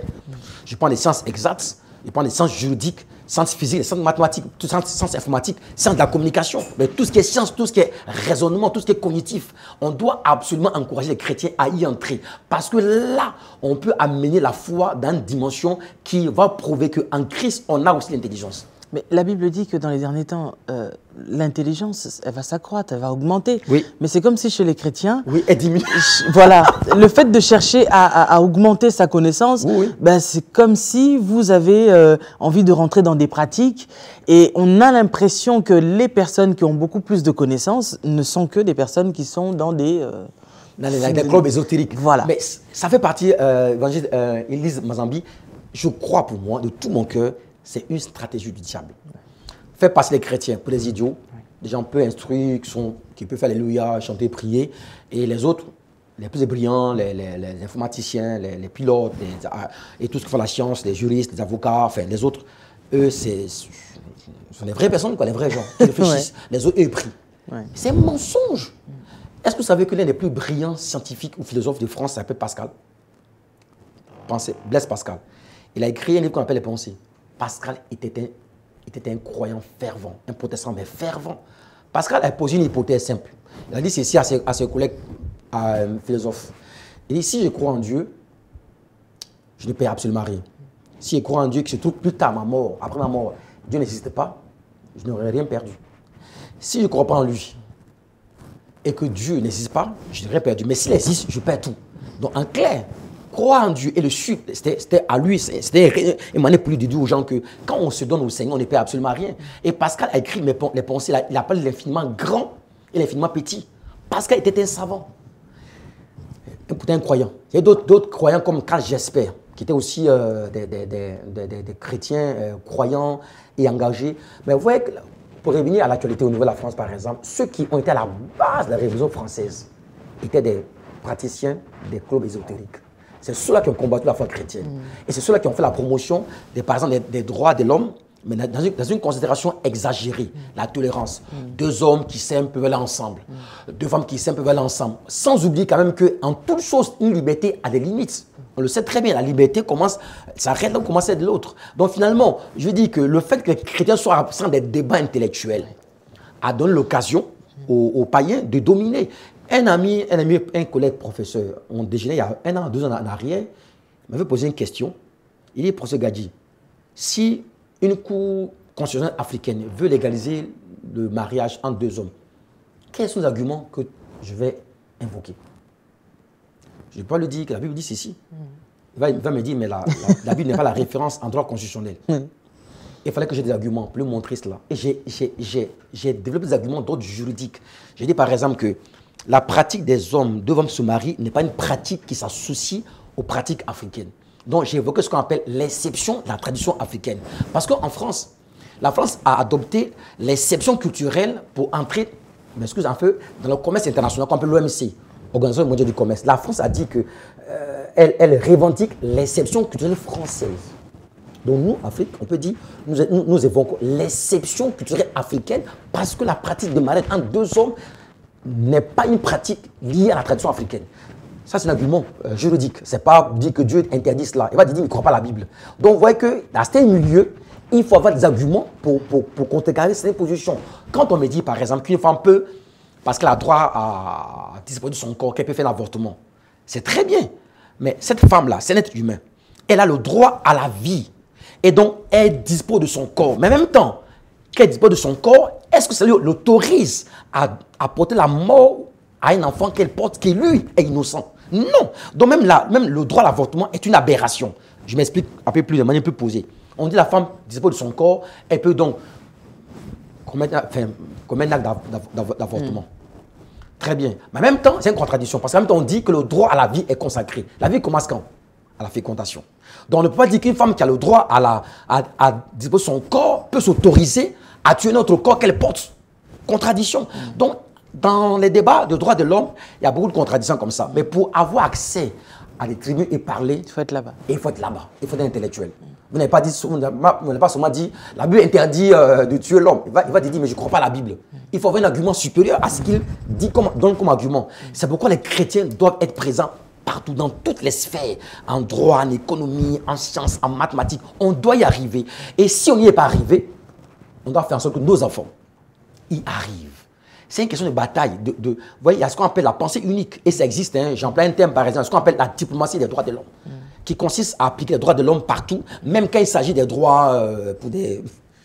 je parle des sciences exactes, je parle des sciences juridiques, sciences physiques, sciences mathématiques, sciences informatiques, sciences de la communication, mais tout ce qui est science, tout ce qui est raisonnement, tout ce qui est cognitif, on doit absolument encourager les chrétiens à y entrer. Parce que là, on peut amener la foi dans une dimension qui va prouver qu'en Christ, on a aussi l'intelligence. Mais la Bible dit que dans les derniers temps, euh, l'intelligence, elle va s'accroître, elle va augmenter. Oui. Mais c'est comme si chez les chrétiens. Oui, elle diminue. Voilà. le fait de chercher à, augmenter sa connaissance, ben, c'est comme si vous avez euh, envie de rentrer dans des pratiques et on a l'impression que les personnes qui ont beaucoup plus de connaissances ne sont que des personnes qui sont dans des. Euh, dans les, clubs ésotériques. Voilà. Mais ça fait partie, euh, Élise Mazambi, je crois pour moi, de tout mon cœur, c'est une stratégie du diable. Faire passer les chrétiens pour des idiots, des gens peu instruits, qui, sont, qui peuvent faire Alléluia, chanter, prier, et les autres, les plus brillants, les, les- les informaticiens, les, les pilotes, les- ah, et tout ce qui fait la science, les juristes, les avocats, enfin les autres, eux, c'est, ce sont les vraies personnes, quoi, les vrais gens qui réfléchissent. Les autres, eux, ils prient. Ouais. C'est un mensonge. Est-ce que vous savez que l'un des plus brillants scientifiques ou philosophes de France s'appelle Pascal? Pensez, Blaise Pascal. Il a écrit un livre qu'on appelle Les Pensées. Pascal était un, croyant fervent, un protestant, mais fervent. Pascal a posé une hypothèse simple. Il a dit ceci à ses, à collègues euh, philosophes. Il dit si je crois en Dieu, je ne perds absolument rien. Si je crois en Dieu, que je trouve plus tard ma mort, après ma mort, Dieu n'existe pas, je n'aurais rien perdu. Si je ne crois pas en lui et que Dieu n'existe pas, je n'aurais perdu. Mais s'il existe, je perds tout. Donc en clair, croire en Dieu et le suivre, c'était à lui, c'était émané plus de Dieu aux gens que quand on se donne au Seigneur, on ne perd absolument rien. Et Pascal a écrit les pensées, il appelle l'infiniment grand et l'infiniment petit. Pascal était un savant. Écoutez, un croyant. Il y a d'autres croyants comme Karl Jesper, qui étaient aussi euh, des chrétiens euh, croyants et engagés. Mais vous voyez, que, pour revenir à l'actualité au niveau de la France, par exemple, ceux qui ont été à la base de la Révolution française étaient des praticiens des clubs ésotériques. C'est ceux-là qui ont combattu la foi chrétienne. Et c'est ceux-là qui ont fait la promotion, des, par exemple, des, droits de l'homme, mais dans une, considération exagérée, la tolérance. Deux hommes qui s'aiment peuvent aller ensemble. Deux femmes qui s'aiment peuvent aller ensemble. Sans oublier quand même qu'en toute chose, une liberté a des limites. On le sait très bien, la liberté commence, s'arrête là où commence de l'autre. Donc finalement, je dis que le fait que les chrétiens soient absents des débats intellectuels a donné l'occasion aux païens de dominer. Un ami, un ami, un collègue professeur, on déjeunait il y a un an, deux ans en arrière, il m'avait posé une question. Il dit, professeur Gadji, si une cour constitutionnelle africaine veut légaliser le mariage entre deux hommes, quels sont les arguments que je vais invoquer? Je ne vais pas lui dire que la Bible dit ceci. Il va, il va me dire, mais la, la- la Bible n'est pas la référence en droit constitutionnel. Il fallait que j'ai des arguments pour lui montrer cela. Et j'ai développé des arguments d'ordre juridique. J'ai dit par exemple que la pratique des hommes, deux hommes se marient, n'est pas une pratique qui s'associe aux pratiques africaines. Donc j'ai évoqué ce qu'on appelle l'exception de la tradition africaine. Parce qu'en France, la France a adopté l'exception culturelle pour entrer, m'excuse un peu, dans le commerce international qu'on appelle l'OMC, Organisation mondiale du commerce. La France a dit que euh, revendique l'exception culturelle française. Donc nous, Afrique, on peut dire, nous évoquons l'exception culturelle africaine parce que la pratique de mariage entre deux hommes n'est pas une pratique liée à la tradition africaine. Ça, c'est un argument euh, juridique. C'est pas dire que Dieu interdit cela. Il va dire qu'il ne croit pas la Bible. Donc, vous voyez que dans ce milieu, il faut avoir des arguments pour, pour, pour contrecarrer cette position. Quand on me dit, par exemple, qu'une femme peut, parce qu'elle a droit à disposer de son corps, qu'elle peut faire l'avortement, c'est très bien. Mais cette femme-là, c'est un être humain. Elle a le droit à la vie. Et donc, elle dispose de son corps. Mais en même temps qu'elle dispose de son corps, est-ce que ça lui l'autorise à, à porter la mort à un enfant qu'elle porte, qui lui est innocent? Non. Donc, même, là, même le droit à l'avortement est une aberration. Je m'explique un peu plus de manière plus posée. On dit la femme dispose de son corps, elle peut donc commettre, enfin, commettre un acte d'av- d'av- d'avortement. Très bien. Mais en même temps, c'est une contradiction. Parce qu'en même temps, on dit que le droit à la vie est consacré. La vie commence quand? À la fécondation. Donc on ne peut pas dire qu'une femme qui a le droit à, la, à, à disposer de son corps peut s'autoriser à tuer notre corps qu'elle porte. Contradiction. Donc, dans les débats de droits de l'homme, il y a beaucoup de contradictions comme ça. Mais pour avoir accès à des tribunes et parler, Il faut être là-bas. il faut être là-bas, il faut être intellectuel. Vous n'avez pas, dit, vous n'avez pas vous n'avez pas seulement dit la Bible interdit euh, de tuer l'homme. Il va, il va te dire, mais je ne crois pas à la Bible. Il faut avoir un argument supérieur à ce qu'il dit comme, donne comme argument. C'est pourquoi les chrétiens doivent être présents partout, dans toutes les sphères, en droit, en économie, en sciences, en mathématiques. On doit y arriver. Et si on n'y est pas arrivé, on doit faire en sorte que nos enfants y arrivent. C'est une question de bataille. De, de- vous voyez, il y a ce qu'on appelle la pensée unique. Et ça existe. Hein, J'emploie un terme, par exemple, ce qu'on appelle la diplomatie des droits de l'homme, qui consiste à appliquer les droits de l'homme partout, même quand il s'agit des droits euh, pour des,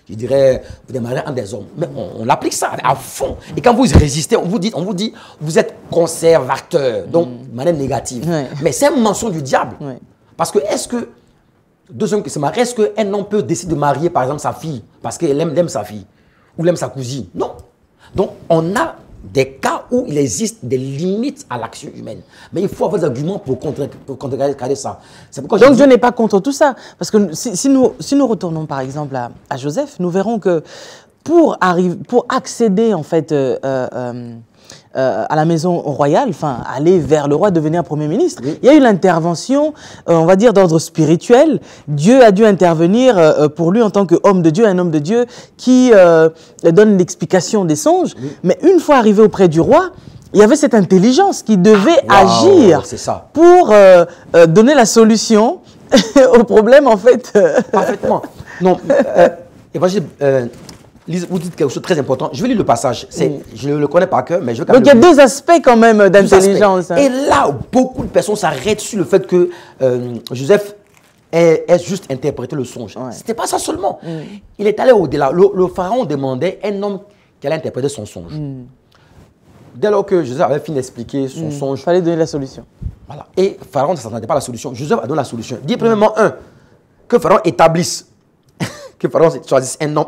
je dirais, pour des entre des hommes. Mais on, on applique ça à fond. Et quand vous résistez, on vous dit, on vous dit vous êtes conservateur, donc de manière négative. Mais c'est un mensonge du diable. Parce que est-ce que deux hommes qui se marient, est-ce qu'un homme peut décider de marier, par exemple, sa fille parce qu'elle aime, aime sa fille ou elle aime sa cousine? Non. Donc, on a des cas où il existe des limites à l'action humaine. Mais il faut avoir des arguments pour contre- pour contrecarrer ça. Pourquoi je Donc Dieu n'est pas contre tout ça. Parce que si, si nous, si nous retournons par exemple à, à Joseph, nous verrons que pour, arriver, pour accéder en fait euh, euh, euh, euh, à la maison royale, enfin, aller vers le roi, devenir Premier ministre. Il y a eu l'intervention, euh, on va dire, d'ordre spirituel. Dieu a dû intervenir euh, pour lui en tant qu'homme de Dieu, un homme de Dieu qui euh, donne l'explication des songes. Mais une fois arrivé auprès du roi, il y avait cette intelligence qui devait Waouh, agir ça. pour euh, euh, donner la solution au problème, en fait. euh, Parfaitement. Non, euh, Évangile, euh, Lise, vous dites quelque chose de très important. Je vais lire le passage. C'est- Je ne le connais pas que, mais je vais quand Donc il y a même deux aspects quand même Deux d'intelligence. hein. Et là, beaucoup de personnes s'arrêtent sur le fait que euh, Joseph ait, ait juste interprété le songe. Ouais. C'était pas ça seulement. Il est allé au-delà. Le, le pharaon demandait un homme qui allait interpréter son songe. Dès lors que Joseph avait fini d'expliquer son Il songe, fallait donner la solution. voilà. Et Pharaon ne s'attendait pas à la solution. Joseph a donné la solution. Il dit premièrement, un, que Pharaon établisse, que Pharaon choisisse un homme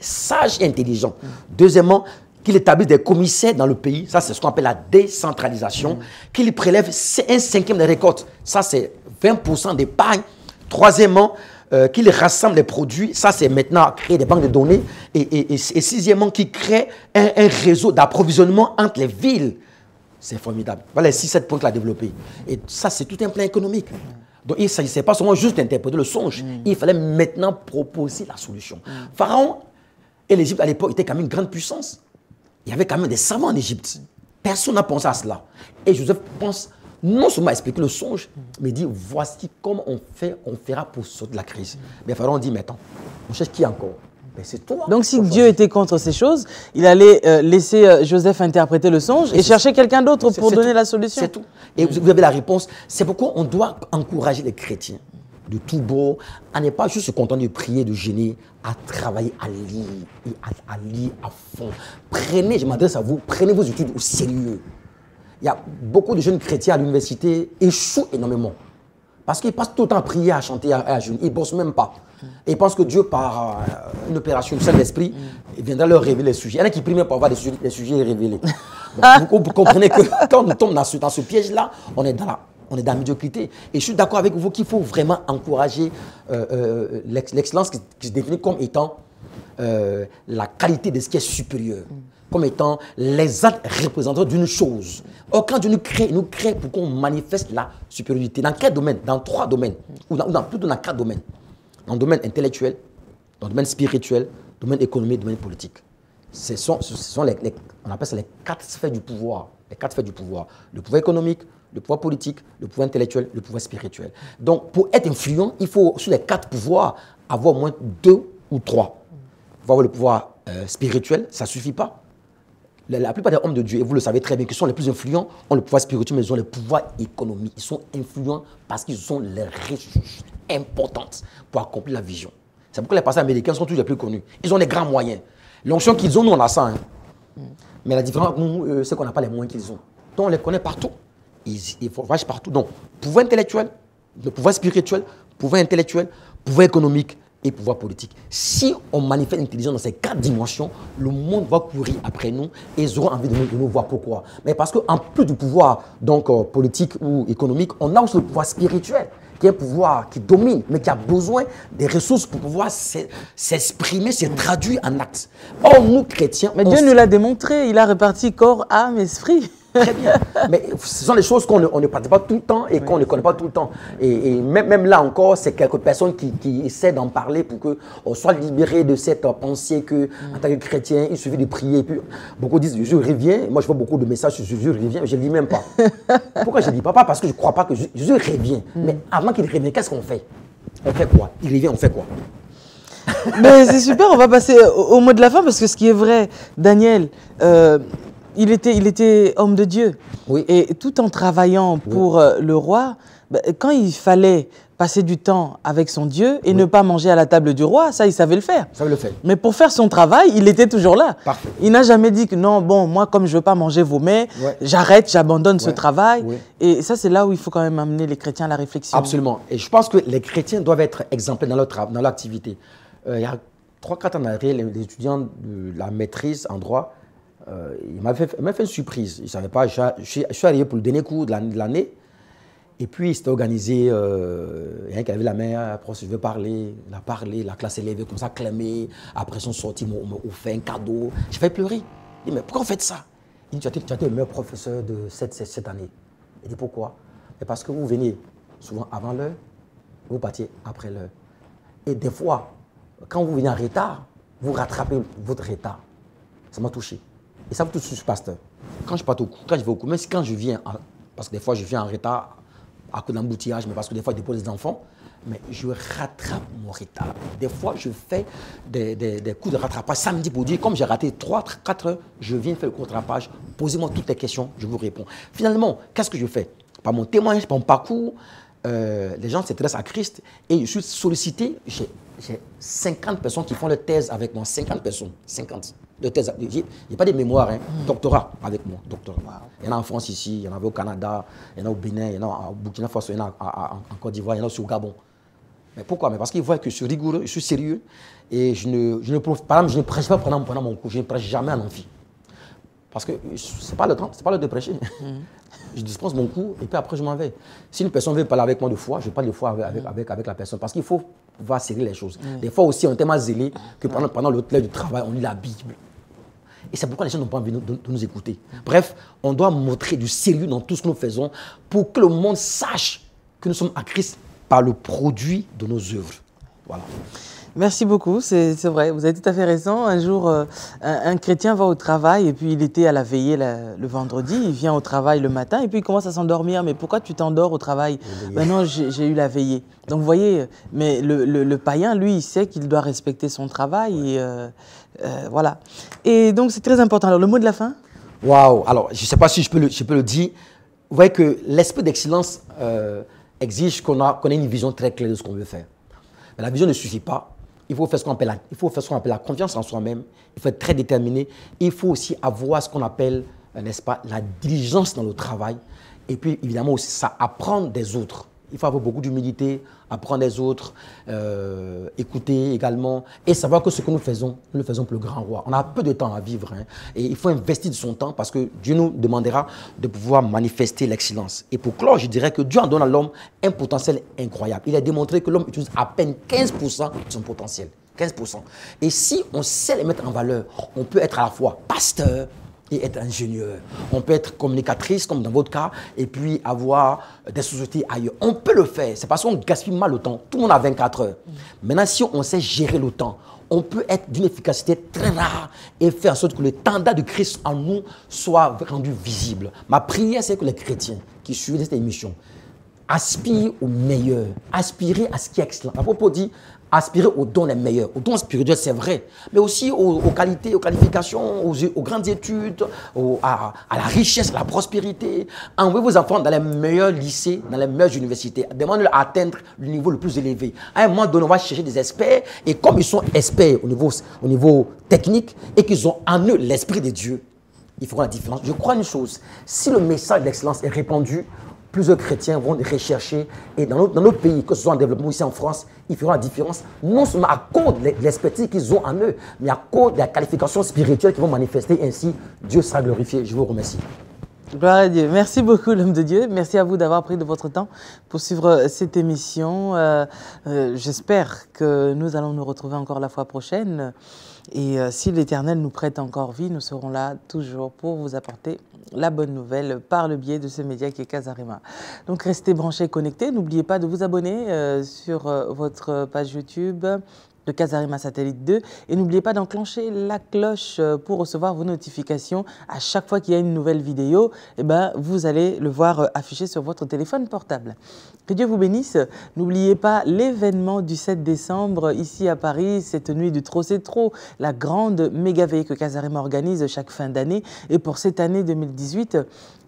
sage et intelligent. Deuxièmement, qu'il établisse des commissaires dans le pays. Ça, c'est ce qu'on appelle la décentralisation. Qu'il prélève un cinquième des récoltes. Ça, c'est 20% d'épargne. Troisièmement, euh, qu'il rassemble les produits. Ça, c'est maintenant créer des banques de données. Et, et- et- et sixièmement, qu'il crée un, un réseau d'approvisionnement entre les villes. C'est formidable. Voilà les 6-7 points qu'il a développés. Et ça, c'est tout un plan économique. Donc, il ne s'agissait pas seulement juste d'interpréter le songe. Il fallait maintenant proposer la solution. Pharaon et l'Égypte, à l'époque, étaient quand même une grande puissance. Il y avait quand même des savants en Égypte. Personne n'a pensé à cela. Et Joseph pense non seulement à expliquer le songe, mais dit voici comment on fait, on fera pour sortir de la crise. Mais Pharaon dit, mais attends, on cherche qui encore? Ben, C'est toi. Donc si Dieu choisir. était contre ces choses, il allait euh, laisser euh, Joseph interpréter le songe et, chercher quelqu'un d'autre pour donner tout. la solution. C'est tout. Et vous avez la réponse. C'est pourquoi on doit encourager les chrétiens de tout beau à ne pas juste se contenter de prier, de gêner, à travailler, à lire, et à, à lire à fond. Prenez, je m'adresse à vous, prenez vos études au sérieux. Il y a beaucoup de jeunes chrétiens à l'université échouent énormément. Parce qu'ils passent tout le temps à prier, à chanter, à, à jeûner. Ils ne bossent même pas. Et ils pensent que Dieu, par euh, une opération du Saint-Esprit, il viendra leur révéler les sujets. Il y en a qui prient même pour avoir des sujets, des sujets révélés. Donc, vous, comprenez que quand dans ce, dans ce piège-là, on est dans la on est dans la médiocrité. Et je suis d'accord avec vous qu'il faut vraiment encourager euh, euh, l'ex- l'excellence qui, qui se définit comme étant euh, la qualité de ce qui est supérieur, comme étant les actes représentants d'une chose. Or, quand Dieu nous crée, il nous crée pour qu'on manifeste la supériorité. Dans quel domaine? Dans trois domaines, ou, dans, ou dans- plutôt dans quatre domaines. Dans le domaine intellectuel, dans le domaine spirituel, domaine économique, domaine politique. Ce sont, ce sont les, les- on appelle ça les quatre sphères du pouvoir. Les quatre sphères du pouvoir. Le pouvoir économique, le pouvoir politique, le pouvoir intellectuel, le pouvoir spirituel. Donc, pour être influent, il faut, sur les quatre pouvoirs, avoir au moins deux ou trois. Faut avoir le pouvoir euh, spirituel, ça ne suffit pas. La, plupart des hommes de Dieu, et vous le savez très bien, qui sont les plus influents, ont le pouvoir spirituel, mais ils ont le pouvoir économique. Ils sont influents parce qu'ils ont les ressources importantes pour accomplir la vision. C'est pourquoi les pasteurs américains sont toujours les plus connus. Ils ont les grands moyens. L'onction qu'ils ont, nous, on a ça. hein. Mais la différence nous, euh, c'est qu'on n'a pas les moyens qu'ils ont. Donc, on les connaît partout. Ils, ils voyagent partout. Donc, pouvoir intellectuel, le pouvoir spirituel, pouvoir intellectuel, pouvoir économique et pouvoir politique. Si on manifeste l'intelligence dans ces quatre dimensions, le monde va courir après nous et ils auront envie de nous, de nous voir. Pourquoi? Mais parce qu'en plus du pouvoir donc, euh, politique ou économique, on a aussi le pouvoir spirituel qui est un pouvoir qui domine, mais qui a besoin des ressources pour pouvoir s'e- s'exprimer, se traduire en actes. Or, nous, chrétiens, Mais Dieu nous l'a démontré, il a réparti corps, âme, esprit. Très bien. Mais ce sont des choses qu'on ne, on ne pratique pas tout le temps et qu'on ne connaît pas tout le temps. Et, et même, même là encore, c'est quelques personnes qui, qui essaient d'en parler pour qu'on soit libéré de cette euh, pensée que, en tant que chrétien, il suffit de prier. Et puis, beaucoup disent Jésus revient. Moi, je vois beaucoup de messages sur Jésus revient, mais je ne lis même pas. Pourquoi je ne lis pas? Pas parce que je ne crois pas que Jésus revient. Mais avant qu'il revienne, qu'est-ce qu'on fait? On fait quoi? Il revient, on fait quoi? Mais c'est super, on va passer au, au mot de la fin parce que ce qui est vrai, Daniel, euh, il, était, il était homme de Dieu. Oui. Et tout en travaillant pour euh, le roi, bah, quand il fallait passer du temps avec son Dieu et ne pas manger à la table du roi, ça, il savait le faire. Ça le faire. Mais pour faire son travail, il était toujours là. Parfait. Il n'a jamais dit que non, bon, moi, comme je ne veux pas manger vos mets, Ouais. j'arrête, j'abandonne ce travail. Ouais. Et ça, c'est là où il faut quand même amener les chrétiens à la réflexion. Absolument. Et je pense que les chrétiens doivent être exemplaires dans leur, dans leur activité. Euh, il y a 3-4 ans arrière, les étudiants de la maîtrise en droit, euh, ils m'avaient fait, fait une surprise. Savaient pas. Je, je suis, je arrivé pour le dernier cours de l'année. Et puis, c'était organisé. Euh, il y a un qui avait la main, après, je veux parler. Il a parlé, la classe levée, comme ça, clamé. Après son sortie, m'ont m'ont offert un cadeau. J'ai fait pleurer. Je dis, mais pourquoi vous faites ça? Il dit, tu as été, le meilleur professeur de cette, année. Il dit, pourquoi? Parce que vous venez souvent avant l'heure, vous partiez après l'heure. Et des fois, quand vous venez en retard, vous rattrapez votre retard. Ça m'a touché. Et ça me touche, je suis pasteur. Quand je, parte au, cours- quand je vais au cours, même si quand je viens, en- parce que des fois je viens en retard à cause d'embouteillage, mais parce que des fois je dépose les enfants, mais je rattrape mon retard. Des fois, je fais des, des- coups de rattrapage samedi pour dire, comme j'ai raté 3, 4 heures, je viens faire le coup de rattrapage, posez-moi toutes les questions, je vous réponds. Finalement, qu'est-ce que je fais? Par mon témoignage, par mon parcours, euh, les gens s'intéressent à Christ et je suis sollicité. J'ai 50 personnes qui font leur thèse avec moi. 50 personnes. 50 de thèse. Il n'y a pas de mémoire, hein. doctorat avec moi. Doctorat. Il y en a en France ici, il y en avait au Canada, il y en a au Bénin, il y en a au Burkina Faso, il y en a en Côte d'Ivoire, il y en a aussi au Gabon. Mais pourquoi? Mais parce qu'ils voient que je suis rigoureux, je suis sérieux et je ne, je ne, prof- par exemple, je ne prêche pas pendant, pendant mon cours, je ne prêche jamais en amphi. Parce que ce n'est pas le temps, pas l'heure de prêcher. je dispense mon cours et puis après je m'en vais. Si une personne veut parler avec moi de foi, je parle de foi avec, avec, avec, avec la personne. Parce qu'il faut pouvoir serrer les choses. Des fois aussi, on est tellement zélé que pendant, pendant le du travail, on lit la Bible. Et c'est pourquoi les gens n'ont pas envie de, nous écouter. Bref, on doit montrer du sérieux dans tout ce que nous faisons pour que le monde sache que nous sommes à Christ par le produit de nos œuvres. Voilà. Merci beaucoup, c'est vrai, vous avez tout à fait raison. Un jour, euh, un, un chrétien va au travail et puis il était à la veillée la- le vendredi, il vient au travail le matin et puis il commence à s'endormir. Mais pourquoi tu t'endors au travail? Ben non, j'ai eu la veillée. Donc vous voyez, mais le, le- le païen, lui, il sait qu'il doit respecter son travail et euh, euh, voilà. Et donc c'est très important. Alors le mot de la fin? Waouh Alors, je ne sais pas si je peux le, je peux le dire. Vous voyez que l'esprit d'excellence exige qu'on ait une vision très claire de ce qu'on veut faire. Mais la vision ne suffit pas. Il faut faire ce qu'on appelle, la- appelle la confiance en soi-même. Il faut être très déterminé. Il faut aussi avoir ce qu'on appelle, euh, n'est-ce pas, la diligence dans le travail. Et puis, évidemment, aussi, ça apprendre des autres. Il faut avoir beaucoup d'humilité, apprendre des autres, euh, écouter également et savoir que ce que nous faisons, nous le faisons pour le grand roi. On a peu de temps à vivre hein, et il faut investir de son temps parce que Dieu nous demandera de pouvoir manifester l'excellence. Et pour clore, je dirais que Dieu en donne à l'homme un potentiel incroyable. Il a démontré que l'homme utilise à peine 15% de son potentiel. 15%. Et si on sait les mettre en valeur, on peut être à la fois pasteur, et être ingénieur. On peut être communicatrice, comme dans votre cas, et puis avoir des sociétés ailleurs. On peut le faire. C'est parce qu'on gaspille mal le temps. Tout le monde a 24 heures. Maintenant, si on sait gérer le temps, on peut être d'une efficacité très rare et faire en sorte que le standard de Christ en nous soit rendu visible. Ma prière, c'est que les chrétiens qui suivent cette émission aspirent au meilleur, aspirer à ce qui est excellent. Propos dit, aspirer aux dons les meilleurs, aux dons spirituels, c'est vrai, mais aussi aux, qualités, aux qualifications, aux, grandes études, à, la richesse, à la prospérité. Envoyez vos enfants dans les meilleurs lycées, dans les meilleures universités. Demandez-leur à atteindre le niveau le plus élevé. À un moment donné, on va chercher des experts, et comme ils sont experts au niveau technique, et qu'ils ont en eux l'esprit de Dieu, ils feront la différence. Je crois une chose, si le message d'excellence est répandu, plusieurs chrétiens vont rechercher et dans notre, dans notre pays, que ce soit en développement ou ici en France, ils feront la différence, non seulement à cause de l'expertise qu'ils ont en eux, mais à cause de la qualification spirituelle qu'ils vont manifester. Ainsi, Dieu sera glorifié. Je vous remercie. Gloire à Dieu. Merci beaucoup, l'homme de Dieu. Merci à vous d'avoir pris de votre temps pour suivre cette émission. Euh, euh, J'espère que nous allons nous retrouver encore la fois prochaine. Et euh, si l'Éternel nous prête encore vie, nous serons là toujours pour vous apporter la bonne nouvelle par le biais de ce média qui est Casarema. Donc restez branchés, connectés. N'oubliez pas de vous abonner euh, sur euh, votre page YouTube de Casarima Satellite 2 et n'oubliez pas d'enclencher la cloche euh, pour recevoir vos notifications à chaque fois qu'il y a une nouvelle vidéo et ben vous allez le voir euh, affiché sur votre téléphone portable. Que Dieu vous bénisse. N'oubliez pas l'événement du 7 décembre ici à Paris, cette nuit du Trop c'est trop, la grande méga veillée que Casarima organise chaque fin d'année et pour cette année 2018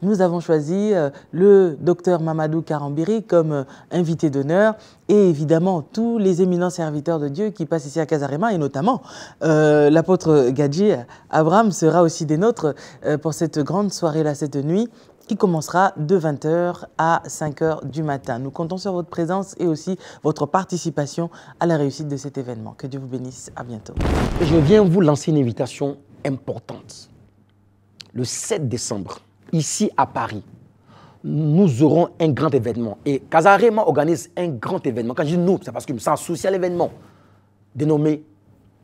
nous avons choisi euh, le docteur Mamadou Karambiri comme euh, invité d'honneur et évidemment tous les éminents serviteurs de Dieu qui passent ici à Casarema et notamment euh, l'apôtre Gadji Abraham sera aussi des nôtres pour cette grande soirée-là cette nuit qui commencera de 20h à 5h du matin. Nous comptons sur votre présence et aussi votre participation à la réussite de cet événement. Que Dieu vous bénisse. À bientôt. Je viens vous lancer une invitation importante. Le 7 décembre, ici à Paris, nous aurons un grand événement. Et Casarema organise un grand événement. Quand je dis nous, c'est parce que sens associé à l'événement, dénommé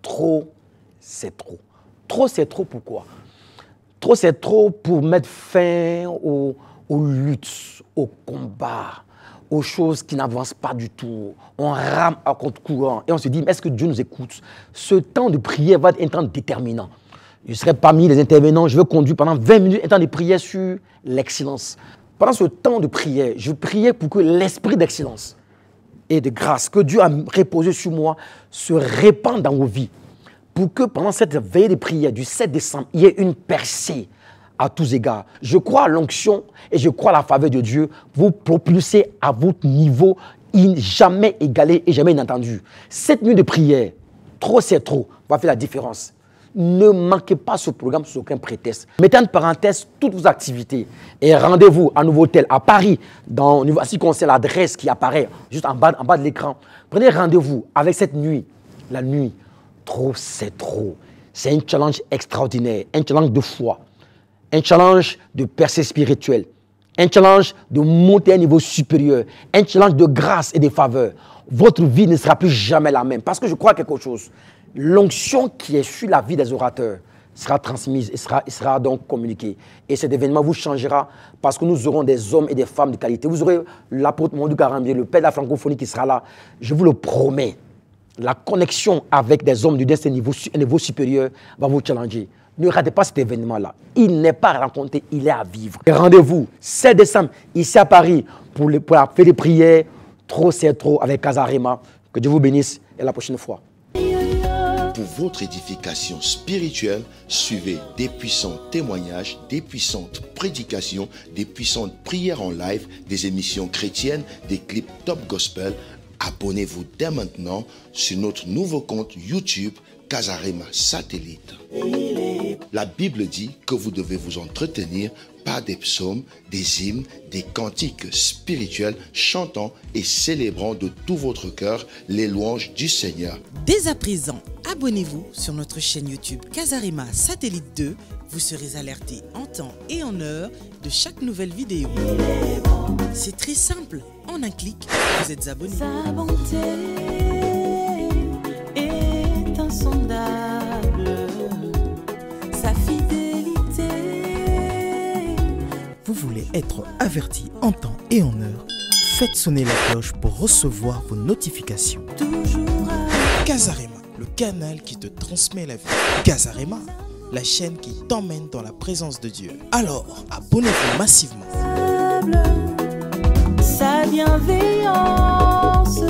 Trop, c'est trop. Trop, c'est trop pourquoi? Trop, c'est trop pour mettre fin aux, aux luttes, aux combats, aux choses qui n'avancent pas du tout. On rame à contre courant et on se dit, est-ce que Dieu nous écoute? Ce temps de prière va être un temps déterminant. Je serai parmi les intervenants, je veux conduire pendant 20 minutes un temps de prière sur l'excellence. Pendant ce temps de prière, je priais pour que l'esprit d'excellence et de grâce que Dieu a reposé sur moi se répande dans vos vies. Pour que pendant cette veille de prière du 7 décembre, il y ait une percée à tous égards. Je crois à l'onction et je crois à la faveur de Dieu. Vous propulsez à votre niveau jamais égalé et jamais inattendu. Cette nuit de prière, trop c'est trop, va faire la différence. Ne manquez pas ce programme sous aucun prétexte. Mettez en parenthèse toutes vos activités et rendez-vous à Nouveau-Hôtel à Paris, dans, voici concerne l'adresse qui apparaît juste en bas, en bas de l'écran. Prenez rendez-vous avec cette nuit, la nuit. Trop, c'est trop. C'est un challenge extraordinaire, un challenge de foi, un challenge de percée spirituelle, un challenge de monter à un niveau supérieur, un challenge de grâce et de faveur. Votre vie ne sera plus jamais la même. Parce que je crois quelque chose l'onction qui est sur la vie des orateurs sera transmise et sera, sera donc communiquée. Et cet événement vous changera parce que nous aurons des hommes et des femmes de qualité. Vous aurez l'apôtre Mondou Garambier, le père de la francophonie qui sera là. Je vous le promets. La connexion avec des hommes du d'un niveau, niveau supérieur va vous challenger. Ne ratez pas cet événement-là. Il n'est pas à rencontrer, il est à vivre. Rendez-vous 7 décembre ici à Paris pour, le, pour la fête des prières. Trop c'est trop avec Kazarima. Que Dieu vous bénisse et à la prochaine fois. Pour votre édification spirituelle, suivez des puissants témoignages, des puissantes prédications, des puissantes prières en live, des émissions chrétiennes, des clips top gospel. Abonnez-vous dès maintenant sur notre nouveau compte YouTube Casarema Satellite. La Bible dit que vous devez vous entretenir par des psaumes, des hymnes, des cantiques spirituels, chantant et célébrant de tout votre cœur les louanges du Seigneur. Dès à présent, abonnez-vous sur notre chaîne YouTube Casarema Satellite 2. Vous serez alerté en temps et en heure de chaque nouvelle vidéo. C'est très simple. En un clic, vous êtes abonné. être averti en temps et en heure, faites sonner la cloche pour recevoir vos notifications. Casarema, le canal qui te transmet la vie. Casarema, la chaîne qui t'emmène dans la présence de Dieu. Alors, abonnez-vous massivement. Sa bienveillance.